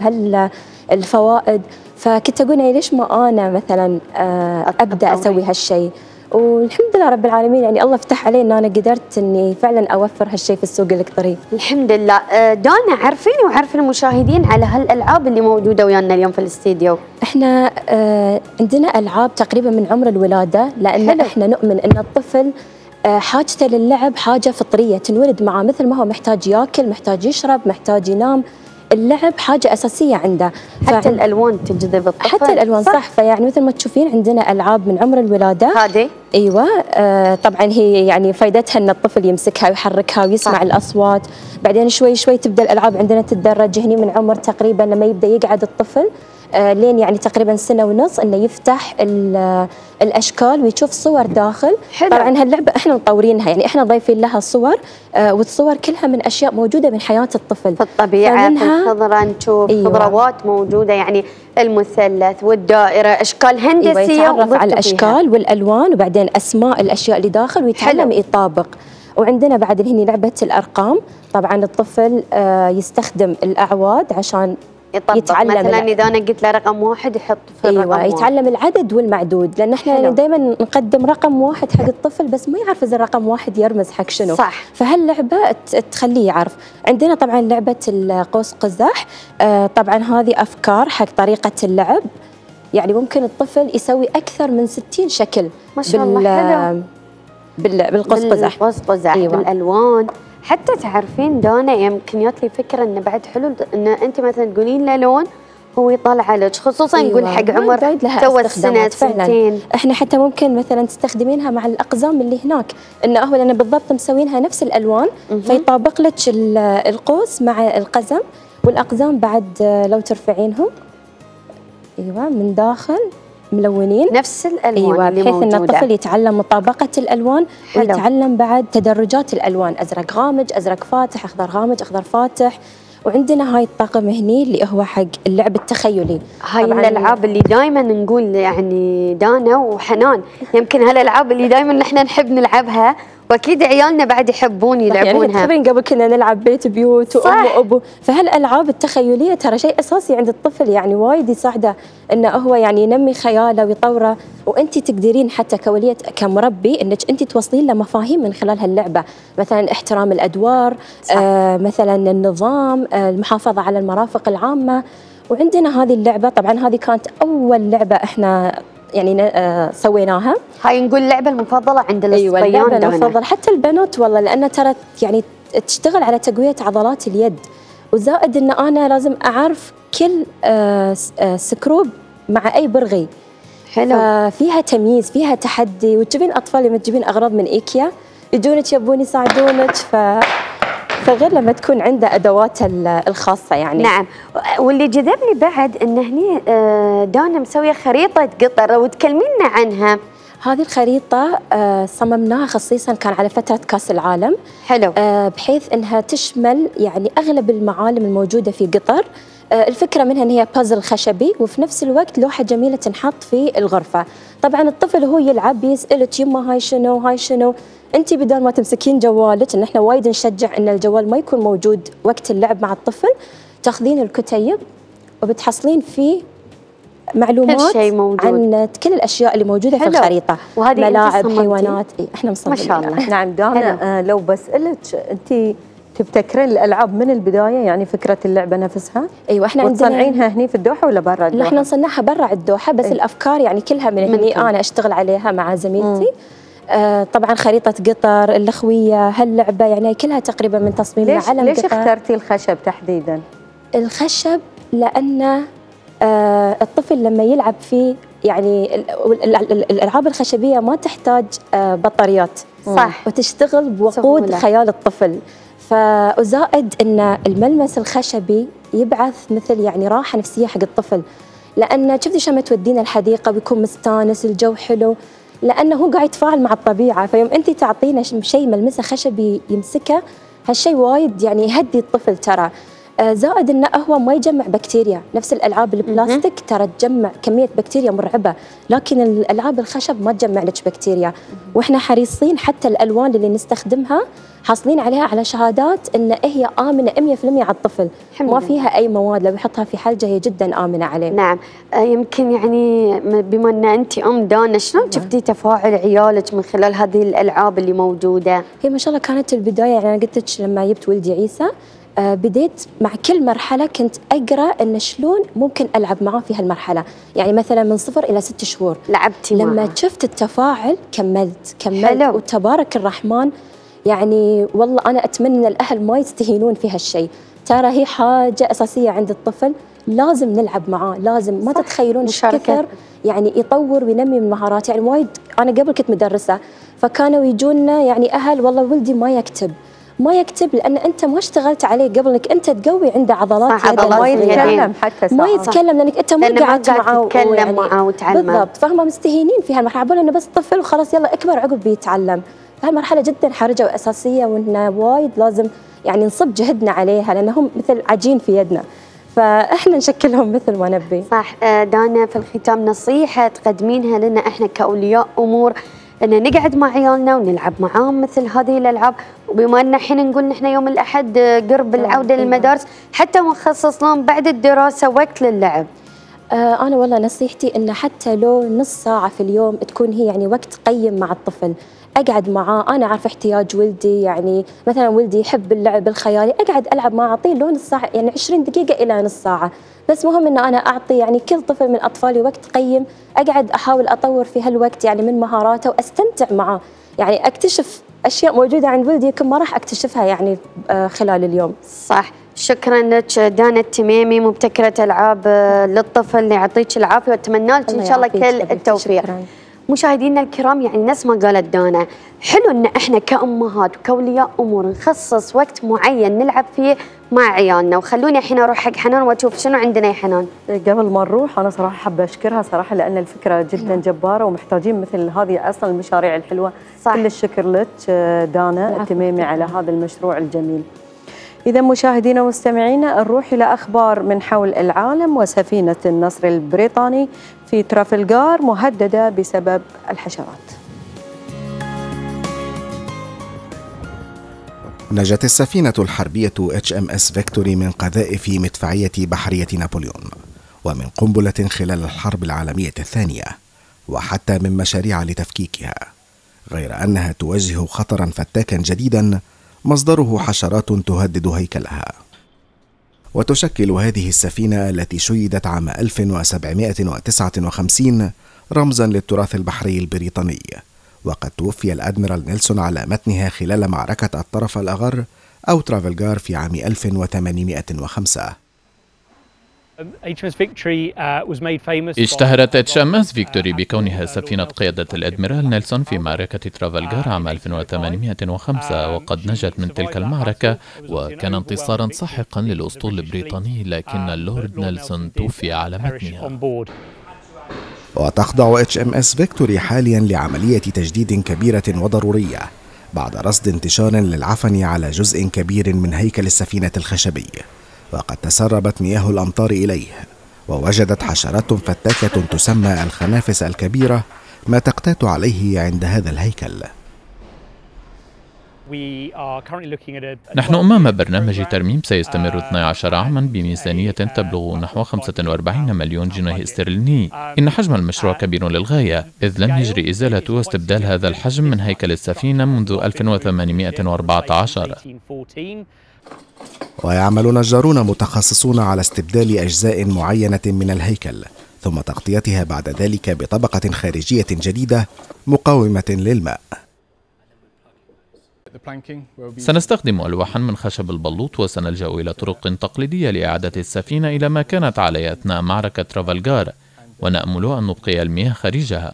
بهالفوائد. فكنت أقول يعني ليش ما أنا مثلا آه، أبدأ أسوي هالشيء والحمد لله رب العالمين يعني الله فتح علي إن أنا قدرت إني فعلا أوفر هالشيء في السوق الإلكتروني. الحمد لله. آه، دانا عارفين وعارف المشاهدين على هالألعاب اللي موجودة ويانا اليوم في الاستديو. إحنا آه عندنا ألعاب تقريبا من عمر الولادة لأن حلو. إحنا نؤمن إن الطفل حاجته للعب حاجة فطرية تنولد معه مثل ما هو محتاج ياكل محتاج يشرب محتاج ينام. اللعب حاجة أساسية عنده. حتى الألوان تجذب الطفل. حتى الألوان صح, صح. فيعني مثل ما تشوفين عندنا ألعاب من عمر الولادة. هذه؟ أيوه. آه طبعا هي يعني فائدتها إن الطفل يمسكها ويحركها ويسمع صح. الأصوات. بعدين شوي شوي تبدأ الألعاب عندنا تتدرج. هني من عمر تقريبا لما يبدأ يقعد الطفل آه لين يعني تقريبا سنة ونص إنه يفتح ال- الأشكال ويشوف صور داخل حلو. طبعا هاللعبه إحنا مطورينها يعني إحنا ضايفين لها صور آه والصور كلها من أشياء موجودة من حياة الطفل في الطبيعه في الخضره نشوف أيوة. خضروات موجودة يعني المثلث والدائرة أشكال هندسية يتعرف وضفتوا على فيها. الأشكال والألوان وبعدين أسماء الأشياء اللي داخل ويتعلم حلو. يطابق وعندنا بعد هني لعبة الأرقام طبعا الطفل آه، يستخدم الأعواد عشان يطبق يتعلم مثلا إذا أنا قلت له رقم واحد يحط في الرقم أيوه واحد. يتعلم العدد والمعدود لأن إحنا. يعني دائما نقدم رقم واحد حق الطفل بس ما يعرف إذا الرقم واحد يرمز حق شنو صح. فهاللعبه تخليه يعرف عندنا طبعا لعبة القوس قزح آه، طبعا هذه أفكار حق طريقة اللعب يعني ممكن الطفل يسوي أكثر من 60 شكل ما شاء الله، حلو. بال... بالقوس قزح بالقوس قزح أيوة. بالألوان حتى تعرفين دانا يمكن جات لي فكرة إنه بعد حلو ان أنت مثلا تقولين له لون هو يطلع لك خصوصا أيوة. نقول حق عمر تو السنة. سنتين إحنا حتى ممكن مثلا تستخدمينها مع الأقزام اللي هناك انه هو لأن بالضبط مسوينها نفس الألوان فيطابق لك ال- القوس مع القزم والأقزام بعد آه، لو ترفعينهم أيوه من داخل ملونين. نفس الألوان أيوه اللي بحيث إن الطفل يتعلم مطابقة الألوان حلو. ويتعلم بعد تدرجات الألوان أزرق غامج أزرق فاتح أخضر غامج أخضر فاتح. وعندنا هاي الطاقم هني اللي هو حق اللعب التخيلي. هاي الألعاب اللي دائما نقول يعني دانا وحنان. يمكن هالألعاب اللي دائما نحن نحب نلعبها وأكيد عيالنا بعد يحبون يعني يلعبونها. تخيلين قبل كنا نلعب بيت بيوت وأم. وابو فهالالعاب التخيلية ترى شيء أساسي عند الطفل؟ يعني وايد يساعده إنه هو يعني ينمي خياله ويطوره. وانت تقدرين حتى كولية كمربي إنك انت توصلين له مفاهيم من خلال هاللعبة. مثلا احترام الأدوار صح. آه مثلا النظام آه المحافظة على المرافق العامة. وعندنا هذه اللعبة. طبعا هذه كانت أول لعبة إحنا يعني آه سويناها. هاي نقول اللعبة المفضلة عند أيوه الصبيان اللعبة دانا المفضلة. حتى البنات والله لأن ترى يعني تشتغل على تقوية عضلات اليد. وزائد إن أنا لازم أعرف كل آه، آه، سكروب مع أي برغي. حلو. ففيها تمييز فيها تحدي. وتجيبين أطفال لما تجيبين أغراض من إيكيا يجونك يبون يساعدونك. ف فغير لما تكون عنده ادواته ال- الخاصة يعني. نعم. واللي جذبني بعد إن هني آه، دانا مسوية خريطة قطر وتكلمينا عنها. هذه الخريطة آه، صممناها خصيصا كان على فترة كأس العالم. حلو. آه، بحيث إنها تشمل يعني أغلب المعالم الموجودة في قطر. الفكرة منها إن هي بازل خشبي وفي نفس الوقت لوحة جميلة تنحط في الغرفة طبعا الطفل هو يلعب بيسألك يما هاي شنو هاي شنو أنت بدل ما تمسكين جوالك إن إحنا وايد نشجع إن الجوال ما يكون موجود وقت اللعب مع الطفل تاخذين الكتيب وبتحصلين فيه معلومات كل شيء موجود. عن كل الأشياء اللي موجودة في حلو. الخريطة وهذه ملاعب؟ حيوانات إيه، إحنا مصممين ما شاء الله. نعم دانا آه لو بسألك أنت تبتكرين الألعاب من البداية يعني فكرة اللعبة نفسها أيوه إحنا عندنا وتصنعينها هني في الدوحة ولا برا لا الدوحة؟ إحنا نصنعها برا الدوحة بس إيه. الأفكار يعني كلها من هني. أنا أشتغل عليها مع زميلتي آه طبعا خريطة قطر اللخوية هاللعبة يعني كلها تقريبا من تصميم ليش علم ليش قطر اخترتي الخشب تحديدا؟ الخشب لأن آه الطفل لما يلعب فيه يعني ال- ال- ال- الألعاب الخشبية ما تحتاج آه بطاريات صح. وتشتغل بوقود سهولة. خيال الطفل فزائد إن الملمس الخشبي يبعث مثل يعني راحة نفسية حق الطفل. لأن شفتي شلون تودينا الحديقة بيكون مستانس الجو حلو. لأنه هو قاعد يتفاعل مع الطبيعة. فيوم انت تعطينا شيء ملمسة خشبي يمسكه هالشيء وايد يعني يهدي الطفل ترى. زائد إنه هو ما يجمع بكتيريا. نفس الألعاب البلاستيك ترى تجمع كمية بكتيريا مرعبة لكن الألعاب الخشب ما تجمع لك بكتيريا. وإحنا حريصين حتى الألوان اللي نستخدمها حاصلين عليها على شهادات إن هي آمنة 100% على الطفل. ما فيها أي مواد لو يحطها في حلجة هي جدا آمنة عليه. نعم. آه، يمكن يعني بما إن أنت أم دانا شلون شفتي تفاعل عيالك من خلال هذه الألعاب اللي موجودة؟ هي ما شاء الله كانت البداية يعني أنا قلت لك لما جبت ولدي عيسى آه، بديت مع كل مرحلة كنت أقرأ أن شلون ممكن ألعب معاه في هالمرحلة. يعني مثلا من صفر إلى ست شهور. لعبتي لما معه. شفت التفاعل كملت كملت. حلو. وتبارك الرحمن يعني والله أنا أتمنى أن الأهل ما يستهينون في هالشيء. ترى هي حاجة أساسية عند الطفل لازم نلعب معاه. لازم ما تتخيلون إيش كثر يعني يطور وينمي من مهارات يعني وايد أنا قبل كنت مدرسة فكانوا يجونا يعني أهل والله ولدي ما يكتب. ما يكتب لأن أنت ما اشتغلت عليه قبل إنك أنت تقوي عنده عضلات صح عضلات ما يتكلم. حتى ما يتكلم لأنك أنت ما قعدت معاه تتكلم ويعني معاه وتعلمه. بالضبط. فهم مستهينين في هالمرحله إنه بس طفل وخلاص يلا أكبر عقب بيتعلم. فهالمرحلة جدا حرجة وأساسية وإنه وايد لازم يعني نصب جهدنا عليها لانهم مثل عجين في يدنا. فإحنا نشكلهم مثل ما نبي. صح. آه، دانا في الختام نصيحة تقدمينها لنا إحنا كأولياء أمور. ان نقعد مع عيالنا ونلعب معاهم مثل هذه الألعاب. وبما إن الحين نقول نحن يوم الأحد قرب العودة للمدارس حتى نخصص لهم بعد الدراسة وقت للعب. آه أنا والله نصيحتي إن حتى لو نص ساعة في اليوم تكون هي يعني وقت قيم مع الطفل. أقعد معاه. أنا عارفه احتياج ولدي يعني مثلا ولدي يحب اللعب الخيالي أقعد ألعب معاه أعطيه لو نص ساعه يعني 20 دقيقة إلى نص ساعة. بس مهم ان أنا أعطي يعني كل طفل من أطفالي وقت قيم. أقعد أحاول أطور في هالوقت يعني من مهاراته وأستمتع معاه يعني أكتشف أشياء موجودة عند ولدي يمكن ما راح أكتشفها يعني آه، خلال اليوم. صح. شكرا لك دانا التميمي مبتكرة ألعاب آه، للطفل يعطيك العافية وأتمنى لك إن شاء الله كل التوفيق. شكرا. مشاهدينا الكرام يعني نفس ما قالت دانا. حلو إن إحنا كأمهات وكأولياء أمور نخصص وقت معين نلعب فيه مع عيالنا. وخلوني الحين أروح حق حنان وأشوف شنو عندنا يا حنان. قبل ما نروح أنا صراحة حابة أشكرها صراحة لأن الفكرة جدا جبارة ومحتاجين مثل هذه أصلا المشاريع الحلوة. صح. كل الشكر لك دانا. التميمي على هذا المشروع الجميل. إذا مشاهدينا ومستمعينا نروح إلى أخبار من حول العالم وسفينة النصر البريطاني. في ترافلغار مهددة بسبب الحشرات. نجت السفينة الحربية اتش ام اس فيكتوري من قذائف مدفعية بحرية نابليون ومن قنبلة خلال الحرب العالمية الثانية وحتى من مشاريع لتفكيكها غير أنها تواجه خطرا فتاكا جديدا مصدره حشرات تهدد هيكلها. وتشكل هذه السفينة التي شيدت عام 1759 رمزا للتراث البحري البريطاني. وقد توفي الأدميرال نيلسون على متنها خلال معركة الطرف الأغر أو ترافلغار في عام 1805 اشتهرت اتش ام اس فيكتوري بكونها سفينة قيادة الأدميرال نيلسون في معركة ترافلغار عام 1805 وقد نجت من تلك المعركة وكان انتصارا ساحقا للأسطول البريطاني لكن اللورد نيلسون توفي على متنها. وتخضع اتش ام اس فيكتوري حاليا لعملية تجديد كبيرة وضرورية بعد رصد انتشار للعفن على جزء كبير من هيكل السفينة الخشبي وقد تسربت مياه الأمطار إليه ووجدت حشرات فتاكة تسمى الخنافس الكبيرة ما تقتات عليه عند هذا الهيكل. نحن أمام برنامج ترميم سيستمر 12 عاما بميزانية تبلغ نحو 45 مليون جنيه استرليني. إن حجم المشروع كبير للغاية إذ لم يجري إزالة واستبدال هذا الحجم من هيكل السفينة منذ 1814 ويعمل نجارون متخصصون على استبدال أجزاء معينة من الهيكل ثم تغطيتها بعد ذلك بطبقة خارجية جديدة مقاومة للماء. سنستخدم ألواحا من خشب البلوط وسنلجأ إلى طرق تقليدية لإعادة السفينة إلى ما كانت عليه أثناء معركة ترافلغار ونأمل أن نبقي المياه خارجها.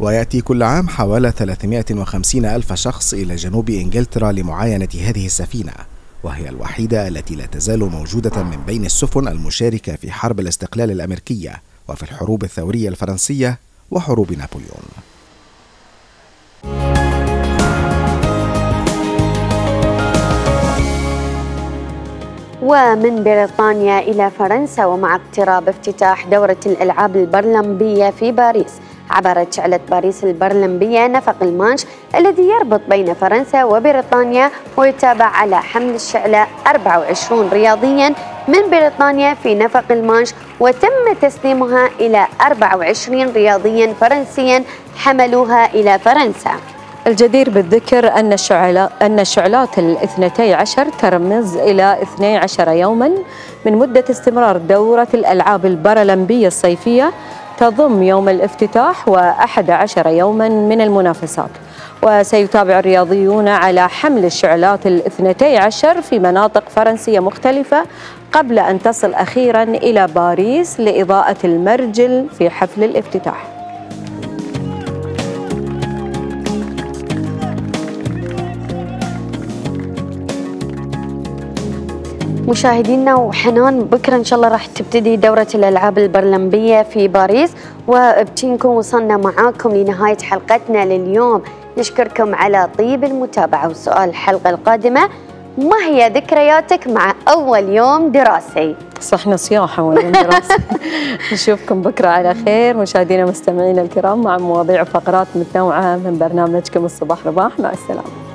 ويأتي كل عام حوالي 350 ألف شخص إلى جنوب إنجلترا لمعاينة هذه السفينة. وهي الوحيدة التي لا تزال موجودة من بين السفن المشاركة في حرب الاستقلال الأمريكية وفي الحروب الثورية الفرنسية وحروب نابليون. ومن بريطانيا إلى فرنسا ومع اقتراب افتتاح دورة الألعاب البرلمبية في باريس عبرت شعلة باريس البرلمبية نفق المانش الذي يربط بين فرنسا وبريطانيا ويتابع على حمل الشعلة 24 رياضيا من بريطانيا في نفق المانش وتم تسليمها إلى 24 رياضيا فرنسيا حملوها إلى فرنسا. الجدير بالذكر أن الشعلات أن الشعلات الاثنتي عشر ترمز إلى 12 يوما من مدة استمرار دورة الألعاب البارالمبية الصيفية تضم يوم الافتتاح وأحد عشر يوما من المنافسات. وسيتابع الرياضيون على حمل الشعلات الاثنتي عشر في مناطق فرنسية مختلفة قبل أن تصل أخيرا إلى باريس لإضاءة المرجل في حفل الافتتاح. مشاهدينا وحنان بكرة إن شاء الله راح تبتدي دورة الألعاب البرلمبية في باريس. وبتنكم وصلنا معاكم لنهاية حلقتنا لليوم. نشكركم على طيب المتابعة وسؤال الحلقة القادمة. ما هي ذكرياتك مع أول يوم دراسي؟ صحنا صياحة وين دراسة نشوفكم بكرة على خير. مشاهدينا مستمعينا الكرام مع مواضيع وفقرات متنوعة من برنامجكم الصباح رباح. مع السلامة.